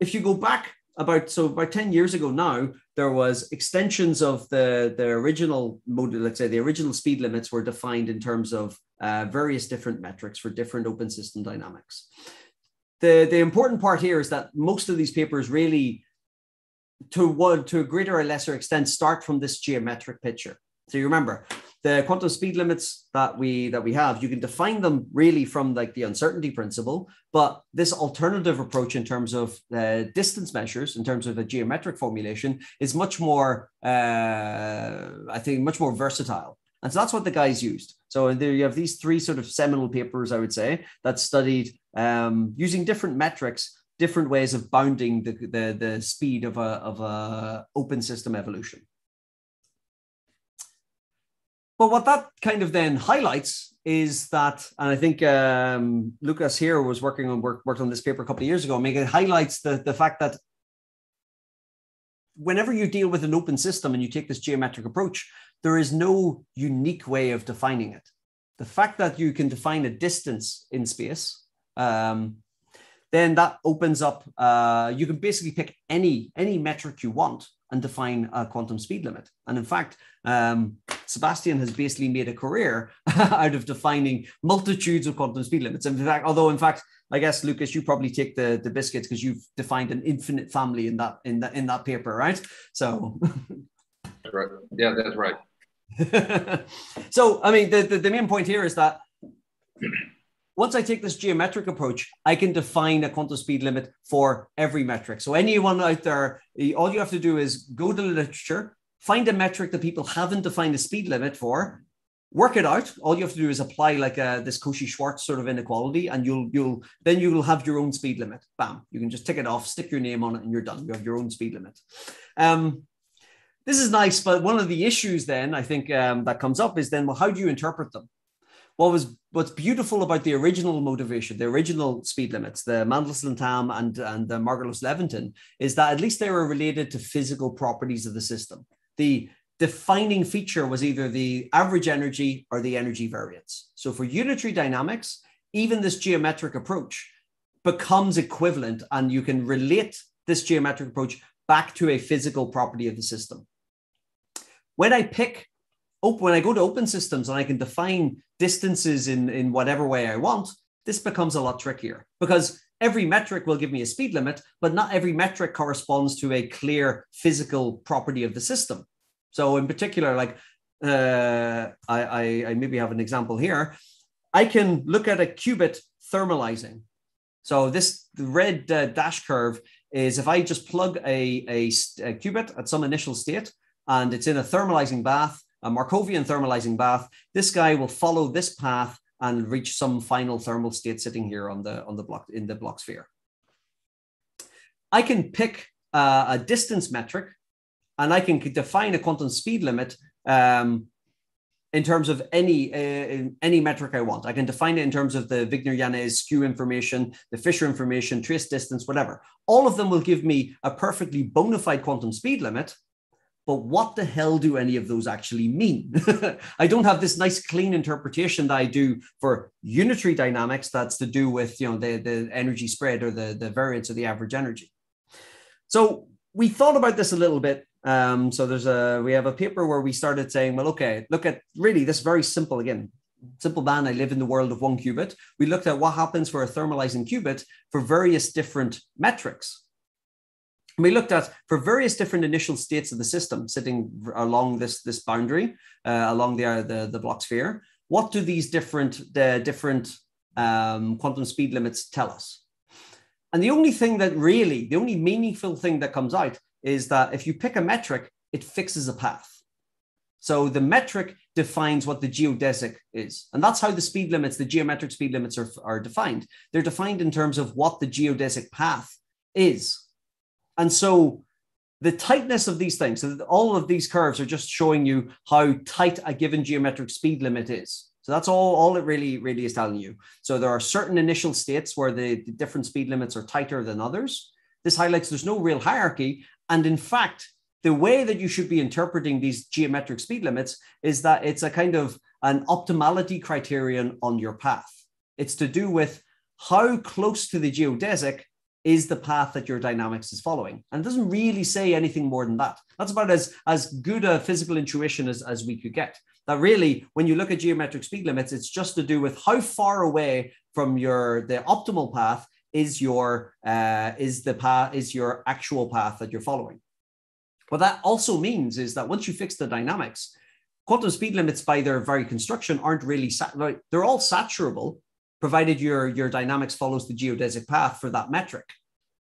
if you go back about so about 10 years ago now there was extensions of the the original mode let's say the original speed limits were defined in terms of uh, various different metrics for different open system dynamics. The the important part here is that most of these papers really to one to a greater or lesser extent start from this geometric picture. So you remember the quantum speed limits that we that we have you can define them really from like the uncertainty principle but this alternative approach in terms of uh, distance measures in terms of a geometric formulation is much more uh, i think much more versatile. And so that's what the guys used. So there you have these three sort of seminal papers i would say that studied um, using different metrics different ways of bounding the, the, the speed of a, of a open system evolution but what that kind of then highlights is that, and I think um, Lucas here was working on work, worked on this paper a couple of years ago. I mean, it highlights the, the fact that whenever you deal with an open system and you take this geometric approach, there is no unique way of defining it. The fact that you can define a distance in space, um, then that opens up. Uh, you can basically pick any any metric you want and define a quantum speed limit. And in fact, um, Sebastian has basically made a career [LAUGHS] out of defining multitudes of quantum speed limits. In fact, although in fact, I guess Lucas, you probably take the, the biscuits because you've defined an infinite family in that in that in that paper, right? So right. Yeah, that's right. [LAUGHS] so, I mean, the, the, the main point here is that once I take this geometric approach, I can define a quantum speed limit for every metric. So anyone out there, all you have to do is go to the literature, find a metric that people haven't defined a speed limit for, work it out. All you have to do is apply like a, uh, this Cauchy-Schwarz sort of inequality, and you'll you'll then you will have your own speed limit. Bam! You can just tick it off, stick your name on it, and you're done. You have your own speed limit. Um, this is nice, but one of the issues then I think um, that comes up is then well, how do you interpret them? What was what's beautiful about the original motivation, the original speed limits, the Mandelstam and and uh, the Margolus Levitin, is that at least they were related to physical properties of the system. The defining feature was either the average energy or the energy variance. So for unitary dynamics, even this geometric approach becomes equivalent, and you can relate this geometric approach back to a physical property of the system. When I pick when I go to open systems and I can define distances in, in whatever way I want, this becomes a lot trickier because every metric will give me a speed limit, but not every metric corresponds to a clear physical property of the system. So in particular, like uh, I, I, I maybe have an example here. I can look at a qubit thermalizing. So this red uh, dash curve is if I just plug a, a, a qubit at some initial state and it's in a thermalizing bath, a Markovian thermalizing bath, this guy will follow this path and reach some final thermal state sitting here on the on the Bloch in the Bloch sphere. I can pick uh, a distance metric and I can define a quantum speed limit um, in terms of any uh, any metric I want. I can define it in terms of the Wigner-Yanase skew information, the Fisher information, trace distance, whatever. All of them will give me a perfectly bona fide quantum speed limit. But what the hell do any of those actually mean? [LAUGHS] I don't have this nice clean interpretation that I do for unitary dynamics that's to do with you know the, the energy spread or the, the variance of the average energy. So we thought about this a little bit um, so there's a we have a paper where we started saying, well, okay, look at really this very simple again. Simple man, I live in the world of one qubit. We looked at what happens for a thermalizing qubit for various different metrics. We looked at for various different initial states of the system sitting along this, this boundary, uh, along the, uh, the, the Bloch sphere. What do these different, the different um, quantum speed limits tell us? And the only thing that really, the only meaningful thing that comes out is that if you pick a metric, it fixes a path. So the metric defines what the geodesic is. And that's how the speed limits, the geometric speed limits are, are defined. They're defined in terms of what the geodesic path is. And so the tightness of these things, so all of these curves are just showing you how tight a given geometric speed limit is. So that's all, all it really, really is telling you. So there are certain initial states where the, the different speed limits are tighter than others. This highlights there's no real hierarchy, and in fact, the way that you should be interpreting these geometric speed limits is that it's a kind of an optimality criterion on your path. It's to do with how close to the geodesic is the path that your dynamics is following. And it doesn't really say anything more than that. That's about as, as good a physical intuition as, as we could get. That really, when you look at geometric speed limits, it's just to do with how far away from your the optimal path is your uh, is the path is your actual path that you're following. What that also means is that once you fix the dynamics, quantum speed limits by their very construction aren't really sat- they're all saturable, provided your your dynamics follows the geodesic path for that metric.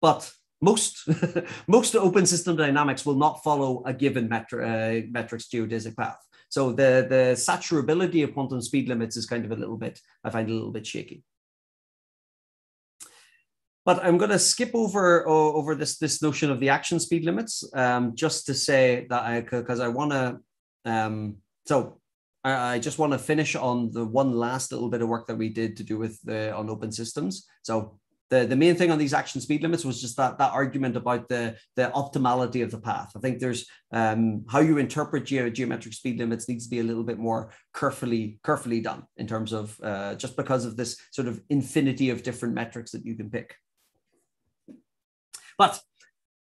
But most [LAUGHS] most open system dynamics will not follow a given metri- uh, metric's geodesic path. So the the saturability of quantum speed limits is kind of a little bit I find a little bit shaky. But I'm going to skip over over this this notion of the action speed limits, um, just to say that I because I want to. Um, so I, just want to finish on the one last little bit of work that we did to do with the on open systems. So the, the main thing on these action speed limits was just that that argument about the the optimality of the path. I think there's um, how you interpret ge- geometric speed limits needs to be a little bit more carefully carefully done in terms of uh, just because of this sort of infinity of different metrics that you can pick. But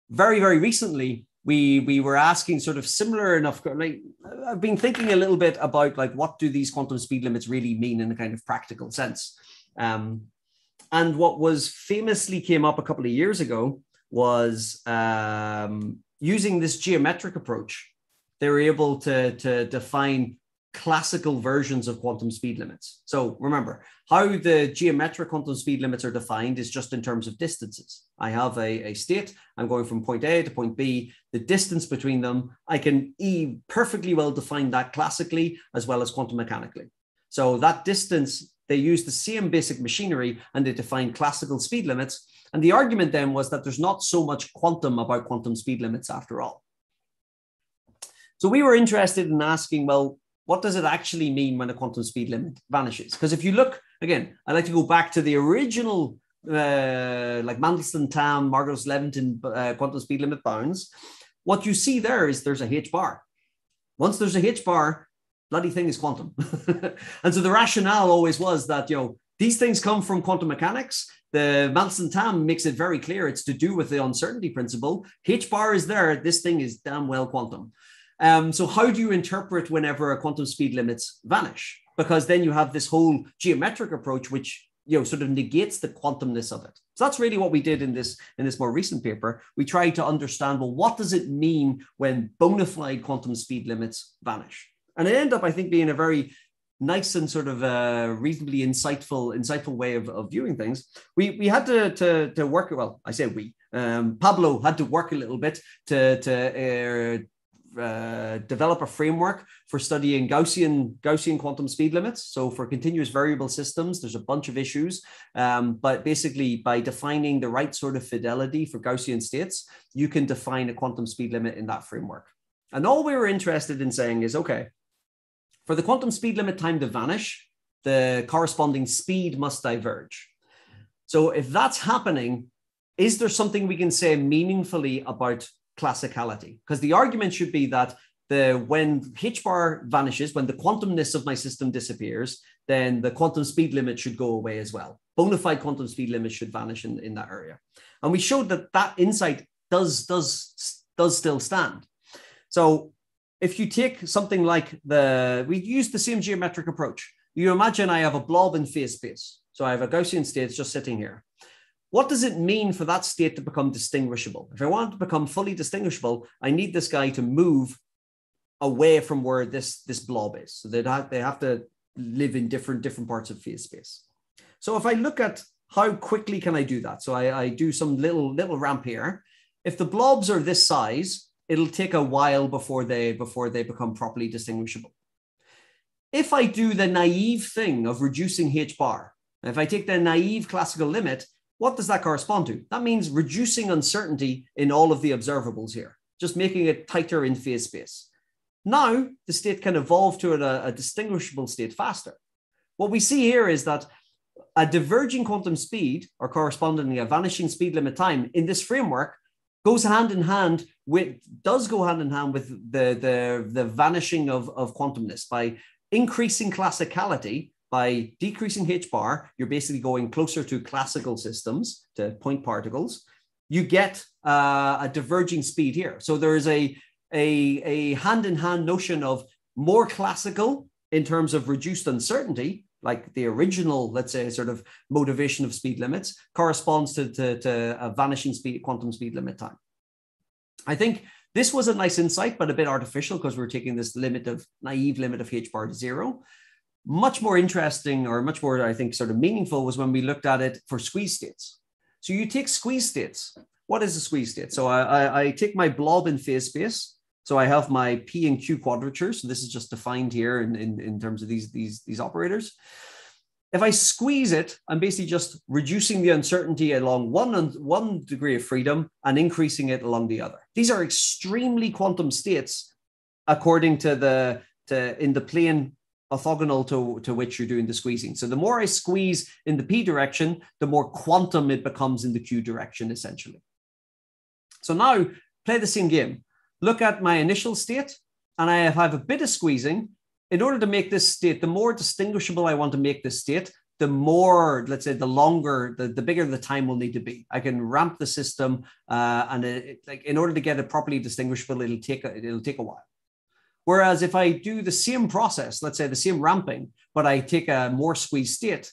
very, very recently, we we were asking sort of similar enough. Like I've been thinking a little bit about like what do these quantum speed limits really mean in a kind of practical sense. Um, and what was famously came up a couple of years ago was um, using this geometric approach they were able to, to define classical versions of quantum speed limits. So remember, how the geometric quantum speed limits are defined is just in terms of distances. I have a, a state, I'm going from point A to point B, the distance between them, I can e perfectly well define that classically as well as quantum mechanically. So that distance, they use the same basic machinery and they define classical speed limits. And the argument then was that there's not so much quantum about quantum speed limits after all. So we were interested in asking, well, what does it actually mean when the quantum speed limit vanishes? Because if you look again, I like to go back to the original, uh, like Mandelstam, Tamm, Margolus Levitin uh, quantum speed limit bounds. What you see there is there's a H bar. Once there's a H bar, bloody thing is quantum. [LAUGHS] and so the rationale always was that you know these things come from quantum mechanics. The Mandelstam Tamm makes it very clear it's to do with the uncertainty principle. H bar is there. This thing is damn well quantum. Um, so how do you interpret whenever a quantum speed limits vanish? Because then you have this whole geometric approach, which you know sort of negates the quantumness of it. So that's really what we did in this in this more recent paper. We tried to understand well, what does it mean when bona fide quantum speed limits vanish? And it ended up, I think, being a very nice and sort of uh, reasonably insightful insightful way of, of viewing things. We we had to to, to work well. I say we. Um, Pablo had to work a little bit to to uh, uh, develop a framework for studying Gaussian Gaussian quantum speed limits. So for continuous variable systems, there's a bunch of issues, um, but basically by defining the right sort of fidelity for Gaussian states, you can define a quantum speed limit in that framework. And all we were interested in saying is, okay, for the quantum speed limit time to vanish, the corresponding speed must diverge. So if that's happening, is there something we can say meaningfully about classicality. Because the argument should be that the when h bar vanishes when the quantumness of my system disappears then the quantum speed limit should go away as well. Bona fide quantum speed limit should vanish in, in that area. And we showed that that insight does does does still stand. So if you take something like the we use the same geometric approach. You imagine i have a blob in phase space. So i have a gaussian state just sitting here what does it mean for that state to become distinguishable? If I want to become fully distinguishable, I need this guy to move away from where this, this blob is. So they have, they have to live in different, different parts of phase space. So if I look at how quickly can I do that? So I, I do some little, little ramp here. If the blobs are this size, it'll take a while before they, before they become properly distinguishable. If I do the naive thing of reducing H bar, if I take the naive classical limit, what does that correspond to? That means reducing uncertainty in all of the observables here, just making it tighter in phase space. Now, the state can evolve to a, a distinguishable state faster. What we see here is that a diverging quantum speed, or correspondingly a vanishing speed limit time in this framework, goes hand in hand with does go hand in hand with the the, the vanishing of, of quantumness by increasing classicality by decreasing h bar, you're basically going closer to classical systems, to point particles. You get uh, a diverging speed here. So there is a, a, a hand-in-hand notion of more classical in terms of reduced uncertainty, like the original, let's say, sort of motivation of speed limits, corresponds to, to, to a vanishing speed, quantum speed limit time. I think this was a nice insight, but a bit artificial because we're taking this limit of naive limit of h bar to zero. Much more interesting, or much more, I think, sort of meaningful was when we looked at it for squeeze states. So you take squeeze states. What is a squeeze state? So I, I, I take my blob in phase space. So I have my P and Q quadratures. So this is just defined here in, in, in terms of these, these, these operators. If I squeeze it, I'm basically just reducing the uncertainty along one, one degree of freedom and increasing it along the other. These are extremely quantum states according to the to in the plane orthogonal to, to which you're doing the squeezing. So the more I squeeze in the P direction, the more quantum it becomes in the Q direction, essentially. So now play the same game. Look at my initial state, and I have a bit of squeezing. In order to make this state, the more distinguishable I want to make this state, the more, let's say, the longer, the, the bigger the time will need to be. I can ramp the system, uh, and it, like in order to get it properly distinguishable, it'll take a, it'll take a while. Whereas if I do the same process, let's say the same ramping, but I take a more squeezed state,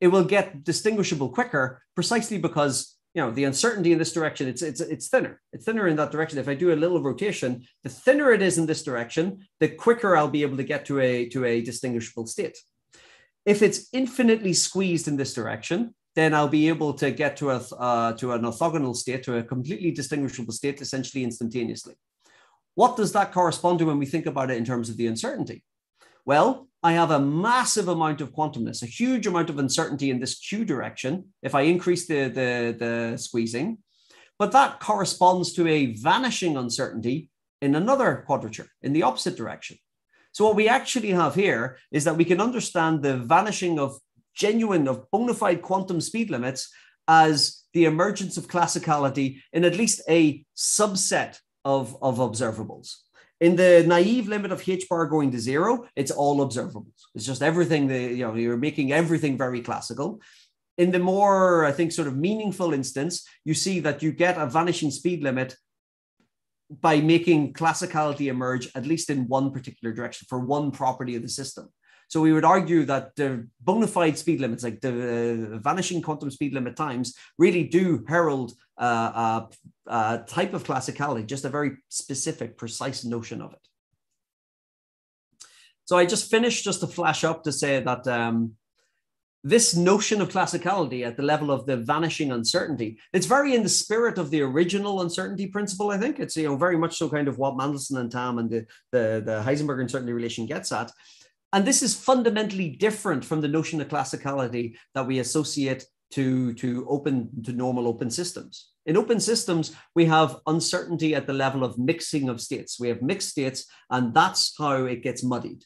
it will get distinguishable quicker precisely because you know the uncertainty in this direction it's it's it's thinner. It's thinner in that direction. If i do a little rotation the thinner it is in this direction the quicker i'll be able to get to a to a distinguishable state. If it's infinitely squeezed in this direction then i'll be able to get to a uh, to an orthogonal state to a completely distinguishable state essentially instantaneously what does that correspond to when we think about it in terms of the uncertainty well I have a massive amount of quantumness, a huge amount of uncertainty in this q direction if I increase the, the, the squeezing. But that corresponds to a vanishing uncertainty in another quadrature in the opposite direction. So what we actually have here is that we can understand the vanishing of genuine, of bona fide quantum speed limits as the emergence of classicality in at least a subset of, of observables. In the naive limit of h bar going to zero, it's all observables. It's just everything that, you know, you're making everything very classical. In the more, I think, sort of meaningful instance, you see that you get a vanishing speed limit by making classicality emerge at least in one particular direction for one property of the system. So we would argue that the bona fide speed limits, like the uh, vanishing quantum speed limit times, really do herald uh, a, type of classicality, just a very specific, precise notion of it. So I just finished just to flash up to say that um, this notion of classicality at the level of the vanishing uncertainty it's very in the spirit of the original uncertainty principle i think it's you know very much so kind of what Mandelstam and Tamm and the, the, the heisenberg uncertainty relation gets at and this is fundamentally different from the notion of classicality that we associate to, to open to normal open systems. In open systems, we have uncertainty at the level of mixing of states. We have mixed states, and that's how it gets muddied.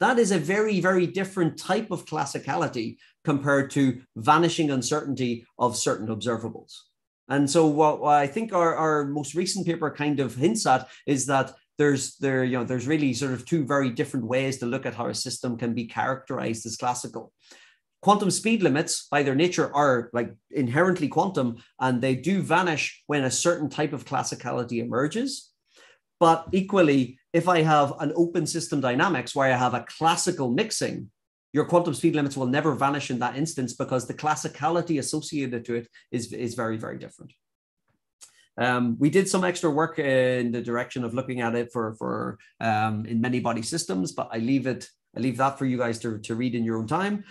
That is a very, very different type of classicality compared to vanishing uncertainty of certain observables. And so, what, what I think our, our most recent paper kind of hints at is that there's there you know there's really sort of two very different ways to look at how a system can be characterized as classical quantum speed limits by their nature are like inherently quantum and they do vanish when a certain type of classicality emerges. But equally if i have an open system dynamics where i have a classical mixing your quantum speed limits will never vanish in that instance because the classicality associated to it is, is very very different. Um, we did some extra work in the direction of looking at it for for um, in many body systems, but I leave it I leave that for you guys to, to read in your own time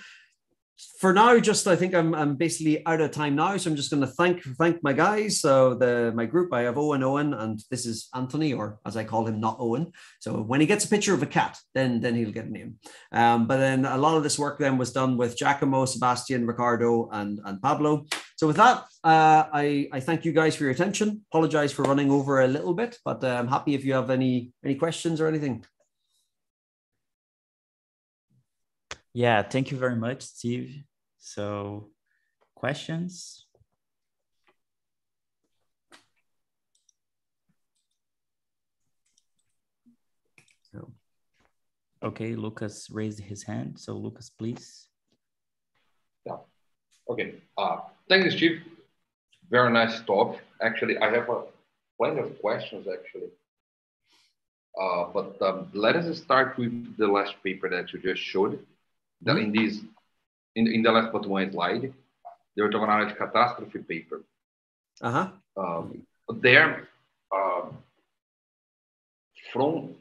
for now, just I think I'm, I'm basically out of time now, so I'm just going to thank thank my guys. So the my group, I have Owen, Owen, and this is Anthony, or as I call him, not Owen. So when he gets a picture of a cat, then then he'll get a name. Um, but then a lot of this work then was done with Giacomo, Sebastian, Ricardo, and and Pablo. So with that, uh, I I thank you guys for your attention. Apologize for running over a little bit, but uh, I'm happy if you have any any questions or anything. Yeah, thank you very much, Steve. So, questions? So, okay, Lucas raised his hand. So, Lucas, please. Yeah. Okay. Uh, thank you, Steve. Very nice talk. Actually, I have a plenty of questions, actually. Uh, but um, let us start with the last paper that you just showed mm-hmm. in this in, in the last but one slide, the orthogonality catastrophe paper. Uh-huh. Um, there, uh, from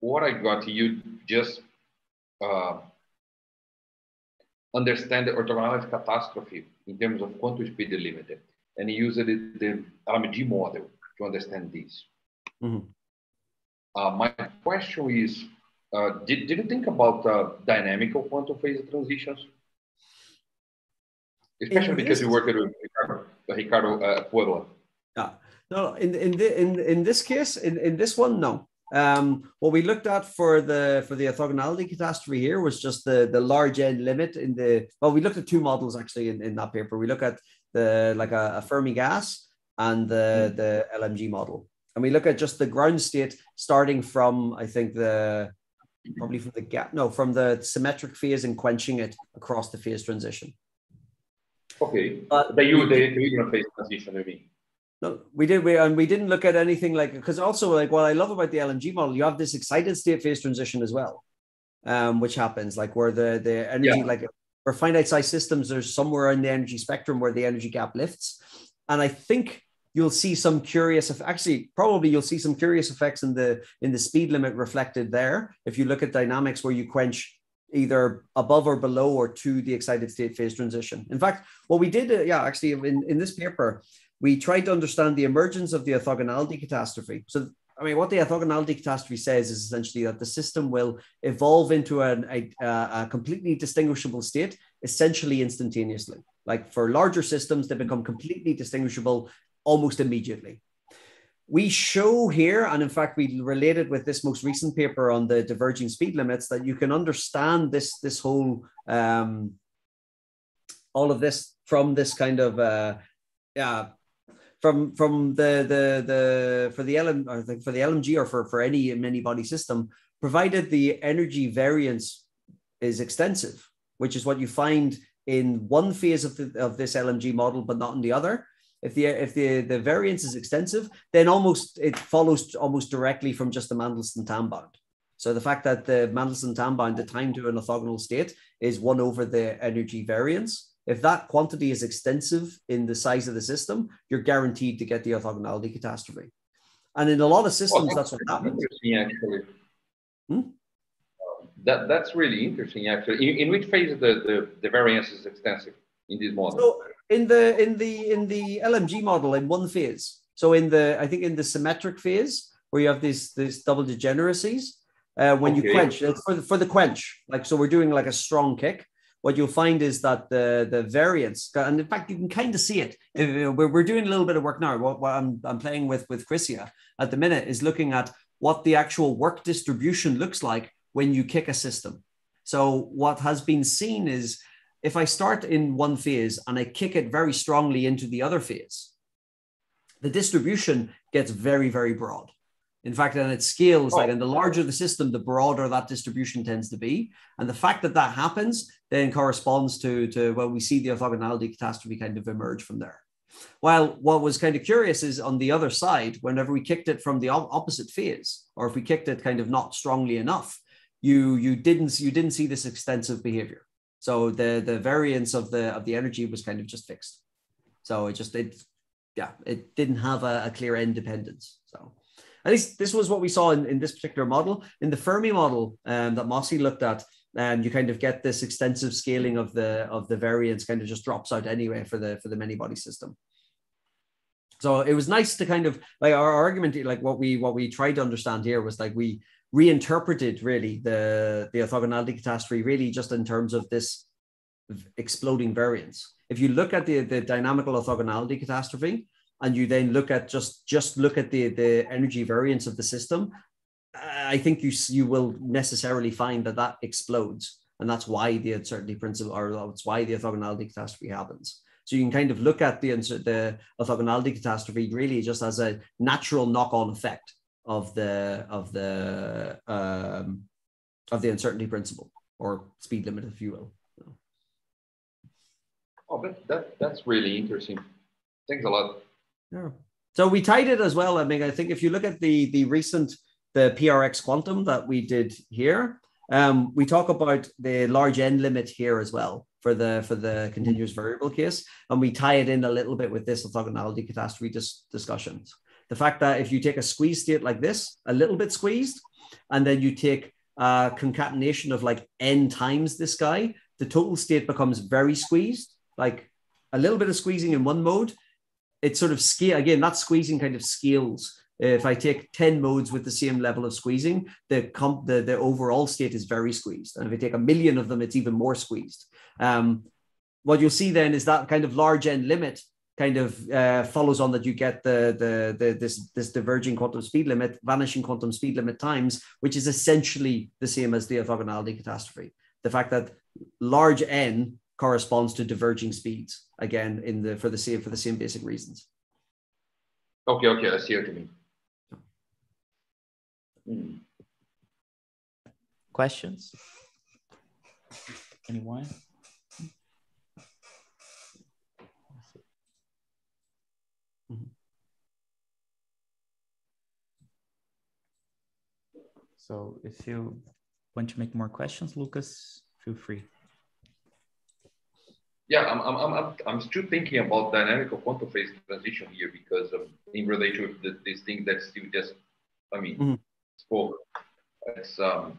what I got, you just uh, understand the orthogonality catastrophe in terms of quantum speed delimited, and use the, the LMG model to understand this. Mm-hmm. Uh, my question is, uh, did, did you think about the uh, dynamical quantum phase transitions? Especially in because this, you work with Ricardo, Ricardo uh, Puebla. Yeah. No, in in the, in in this case, in, in this one, no. Um, what we looked at for the for the orthogonality catastrophe here was just the the large n limit in the well, we looked at two models actually in, in that paper. We look at the like a, a Fermi gas and the mm. the LMG model, and we look at just the ground state starting from I think the probably from the gap, no, from the symmetric phase and quenching it across the phase transition. Okay, but the you the equilibrium phase transition, I mean. No, we did. We and we didn't look at anything like because also like what I love about the LMG model, you have this excited state phase transition as well, um, which happens like where the the energy yeah. like for finite size systems, there's somewhere in the energy spectrum where the energy gap lifts. And I think you'll see some curious actually probably you'll see some curious effects in the in the speed limit reflected there if you look at dynamics where you quench either above or below or to the excited state phase transition in fact what we did uh, yeah actually in, in this paper we tried to understand the emergence of the orthogonality catastrophe so I mean, what the orthogonality catastrophe says is essentially that the system will evolve into an, a, a completely distinguishable state essentially instantaneously. Like for larger systems, they become completely distinguishable almost immediately. We show here, and in fact, we related with this most recent paper on the diverging speed limits, that you can understand this this whole um, all of this from this kind of uh, yeah from from the the the for the LM or the, for the LMG or for for any many body system, provided the energy variance is extensive, which is what you find in one phase of the, of this LMG model, but not in the other if the if the the variance is extensive, then almost it follows almost directly from just the Mandelstam time bound. So the fact that the Mandelstam time bound, the time to an orthogonal state, is one over the energy variance. If that quantity is extensive in the size of the system, you're guaranteed to get the orthogonality catastrophe. And in a lot of systems, that's, that's, what happens. Interesting, actually. Hmm? That, that's really interesting, actually. In, in which phase the, the, the variance is extensive in this model? So in the in the in the LMG model in one phase. So in the I think in the symmetric phase where you have these these double degeneracies, uh, when okay. you quench for the, for the quench, like so we're doing like a strong kick. What you'll find is that the the variance, and in fact you can kind of see it. We're, we're doing a little bit of work now. What, what I'm I'm playing with with Chrisia at the minute is looking at what the actual work distribution looks like when you kick a system. So what has been seen is if I start in one phase and I kick it very strongly into the other phase, the distribution gets very, very broad. In fact, and it scales like, oh. and the larger the system, the broader that distribution tends to be. And the fact that that happens then corresponds to, to well, we see the orthogonality catastrophe kind of emerge from there. While what was kind of curious is on the other side, whenever we kicked it from the opposite phase, or if we kicked it kind of not strongly enough, you you didn't you didn't see this extensive behavior. So the the variance of the of the energy was kind of just fixed. So it just it yeah it didn't have a, a clear independence. So at least this was what we saw in, in this particular model. In the Fermi model um, that Mossy looked at, and um, you kind of get this extensive scaling of the of the variance kind of just drops out anyway for the for the many body system. So it was nice to kind of like our argument, like what we what we tried to understand here was like we reinterpreted really the the orthogonality catastrophe really just in terms of this exploding variance. If you look at the, the dynamical orthogonality catastrophe and you then look at just just look at the, the energy variance of the system, I think you you will necessarily find that that explodes. And that's why the uncertainty principle, or that's why the orthogonality catastrophe happens. So you can kind of look at the, the orthogonality catastrophe really just as a natural knock-on effect of the of the um, of the uncertainty principle or speed limit, if you will. Oh, that, that that's really interesting. Thanks a lot. Yeah. So we tied it as well. I mean, I think if you look at the the recent the PRX quantum that we did here, um, we talk about the large n limit here as well for the for the continuous variable case, and we tie it in a little bit with this orthogonality catastrophe dis- discussions the fact that if you take a squeeze state like this, a little bit squeezed, and then you take a concatenation of like n times this guy, the total state becomes very squeezed, like a little bit of squeezing in one mode. It sort of scale again, that squeezing kind of scales. If I take 10 modes with the same level of squeezing, the, comp, the, the overall state is very squeezed. And if I take a million of them, it's even more squeezed. Um, what you'll see then is that kind of large n limit kind of uh, follows on that you get the, the, the this this diverging quantum speed limit, vanishing quantum speed limit times, which is essentially the same as the orthogonality catastrophe. The fact that large n corresponds to diverging speeds again in the for the same for the same basic reasons. Okay, okay, I see what you mean. Hmm. Questions? Anyone? So if you want to make more questions, Lucas, feel free. yeah, I'm, I'm, I'm, I'm still thinking about dynamic dynamical quantum phase transition here because of, in relation with the, this thing that Steve just, I mean, mm-hmm. spoke. It's um.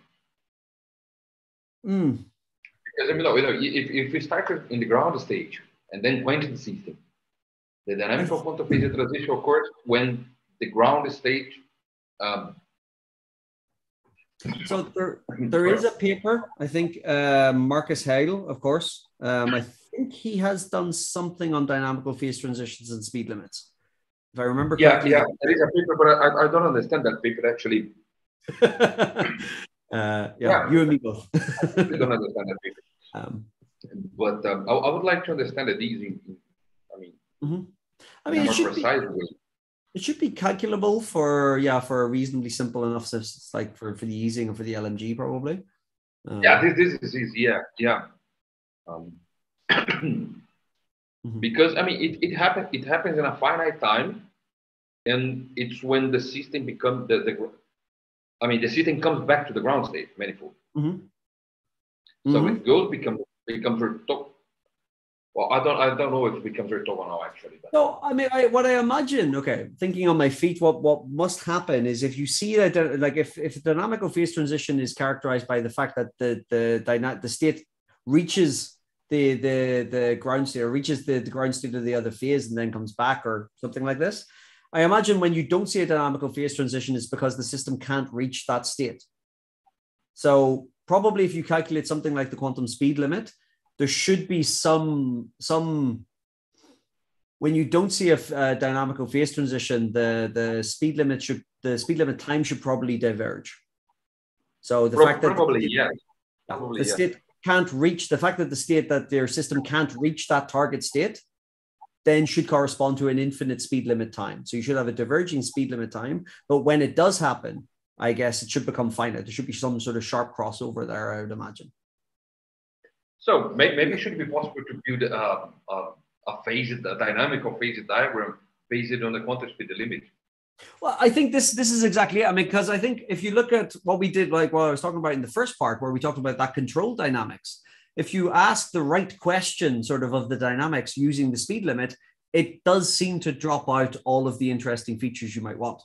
Mm. Because I mean, you know, if, if we start in the ground stage and then went to the system, the dynamic dynamical quantum phase transition occurs when the ground stage um, so there, there is a paper. I think uh, Markus Heyl, of course. Um, I think he has done something on dynamical phase transitions and speed limits. If I remember yeah, correctly. Yeah, there is a paper, but I, I don't understand that paper actually. [LAUGHS] uh, yeah, yeah, you and me both. I don't understand that paper. [LAUGHS] Um, but um, I, I, would like to understand that these, I mean, mm-hmm. I mean, it should, be, it should be calculable for yeah for a reasonably simple enough systems like for for the Ising or for the LMG probably. Um, yeah, this, this is easy. Yeah, yeah. Um, [CLEARS THROAT] mm-hmm. Because I mean, it, it happens it happens in a finite time, and it's when the system becomes the, the I mean, the system comes back to the ground state manifold. Mm-hmm. So mm-hmm. it goes become becomes well, I don't, I don't know if it becomes orthogonal actually. But. No, I mean, I, what I imagine, okay, thinking on my feet, what what must happen is if you see that, like, if if the dynamical phase transition is characterized by the fact that the the dyna- the state reaches the the the ground state or reaches the, the ground state of the other phase and then comes back or something like this. I imagine when you don't see a dynamical phase transition is because the system can't reach that state. So probably if you calculate something like the quantum speed limit, there should be some some when you don't see a, a, dynamical phase transition, the the speed limit should the speed limit time should probably diverge. So the Pro- fact that probably the, yeah, probably, the state can't reach the fact that the state that their system can't reach that target state, then should correspond to an infinite speed limit time. So you should have a diverging speed limit time, but when it does happen, I guess it should become finite. There should be some sort of sharp crossover there, I would imagine. So maybe it should be possible to build a, a, a phase, a dynamical phase diagram based on the quantum speed limit. Well, I think this this is exactly it. I mean, because I think if you look at what we did, like what I was talking about in the first part, where we talked about that control dynamics, if you ask the right question, sort of of the dynamics using the speed limit, it does seem to drop out all of the interesting features you might want.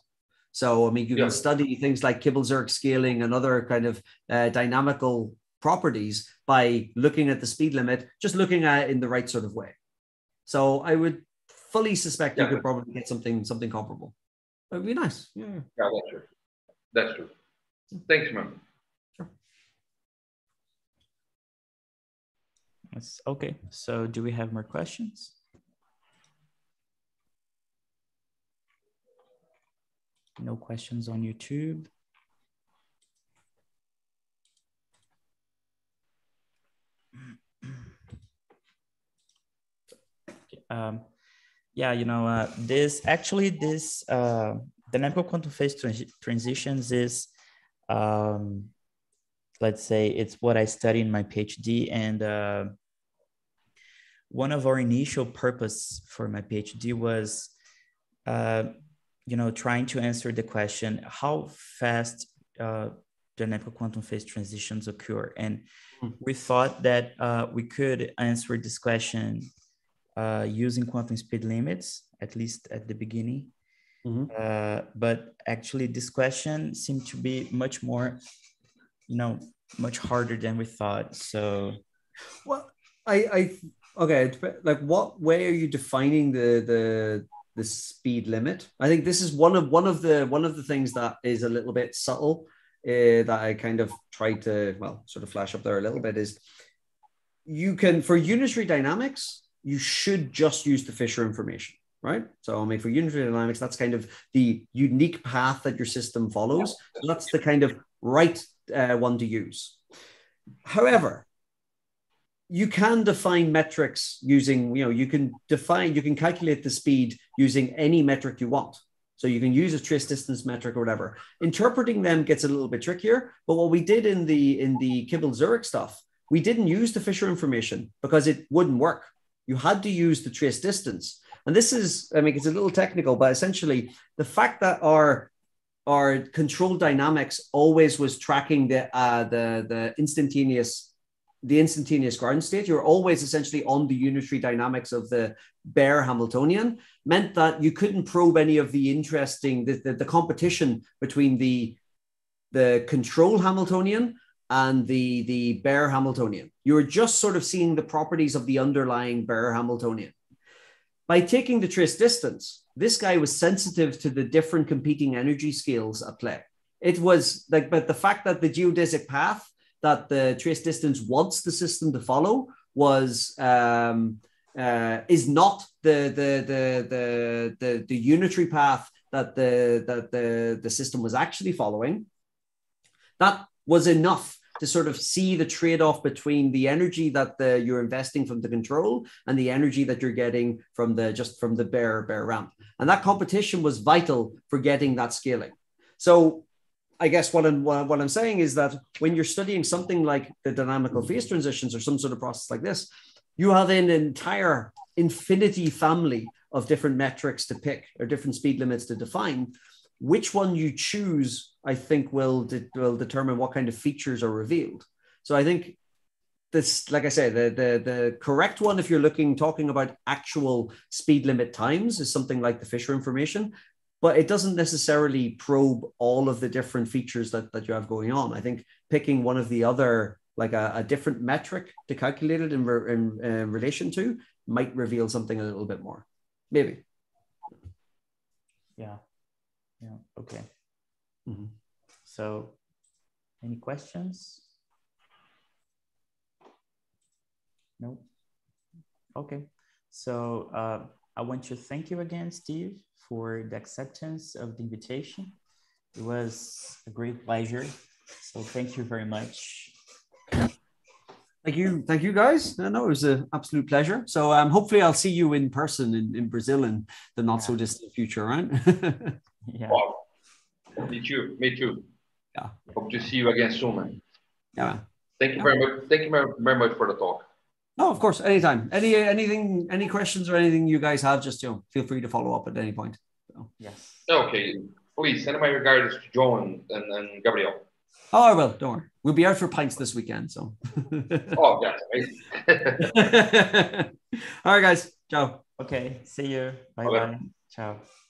So, I mean, you yeah. can study things like Kibble-Zurek scaling and other kind of uh, dynamical properties by looking at the speed limit, just looking at it in the right sort of way. So I would fully suspect yeah. you could probably get something something comparable. It would be nice. Yeah. Yeah, that's true. That's true. Thanks, man. Sure. That's okay. So do we have more questions? No questions on YouTube. Um, yeah, you know, uh, this actually this uh, dynamical quantum phase trans- transitions is, um, let's say, it's what I study in my PhD, and uh, one of our initial purpose for my PhD was, uh, you know, trying to answer the question how fast uh, dynamical quantum phase transitions occur, and mm-hmm. we thought that uh, we could answer this question uh, using quantum speed limits, at least at the beginning. Mm-hmm. Uh, but actually, this question seemed to be much more, you know, much harder than we thought. So, well, I, I, okay, like what way are you defining the the the speed limit? I think this is one of one of the one of the things that is a little bit subtle uh, that I kind of tried to well sort of flash up there a little bit is you can for unitary dynamics you should just use the Fisher information, right? So I mean, for unitary dynamics, that's kind of the unique path that your system follows. That's the kind of right uh, one to use. However, you can define metrics using, you know, you can define, you can calculate the speed using any metric you want. So you can use a trace distance metric or whatever. Interpreting them gets a little bit trickier. But what we did in the in the Kibble Zurek stuff, we didn't use the Fisher information because it wouldn't work you had to use the trace distance. And this is, I mean, it's a little technical, but essentially the fact that our our control dynamics always was tracking the uh, the the instantaneous the instantaneous ground state, you're always essentially on the unitary dynamics of the bare Hamiltonian, meant that you couldn't probe any of the interesting, the, the, the competition between the, the control Hamiltonian and the, the bare Hamiltonian. You're just sort of seeing the properties of the underlying bare Hamiltonian. By taking the trace distance, this guy was sensitive to the different competing energy scales at play. It was like, but the fact that the geodesic path that the trace distance wants the system to follow was um, uh, is not the the, the the the the unitary path that the that the the system was actually following. That was enough to sort of see the trade-off between the energy that the, you're investing from the control and the energy that you're getting from the just from the bare bare ramp and that competition was vital for getting that scaling so I guess what I'm what I'm saying is that when you're studying something like the dynamical phase transitions or some sort of process like this, you have an entire infinity family of different metrics to pick or different speed limits to define. Which one you choose, I think, will de- will determine what kind of features are revealed. So I think this, like I said, the, the the correct one, if you're looking talking about actual speed limit times, is something like the Fisher information but it doesn't necessarily probe all of the different features that, that you have going on. I think picking one of the other, like a, a different metric to calculate it in, re, in relation to, might reveal something a little bit more. Maybe. Yeah. Yeah. Okay. Mm-hmm. So, any questions? No. Okay. So uh, I want to thank you again, Steve, for the acceptance of the invitation. It was a great pleasure. So thank you very much. Thank you. Thank you guys. No, no, it was an absolute pleasure. So um, hopefully I'll see you in person in, in Brazil in the not so distant future, right? [LAUGHS] yeah. Wow. Me too. Me too. Yeah. Hope to see you again soon, man. Yeah. Man. Thank you Yeah. very much. Thank you very, very much for the talk. No, of course, anytime. Any anything, any questions or anything you guys have, just you know, feel free to follow up at any point. Yes. Okay. Please send my regards to John and, and Gabriel. Oh, I will. Don't worry. We'll be out for pints this weekend. So. [LAUGHS] Oh, that's [LAUGHS] amazing. All right, guys. Ciao. Okay. See you. Bye Okay. bye. Ciao.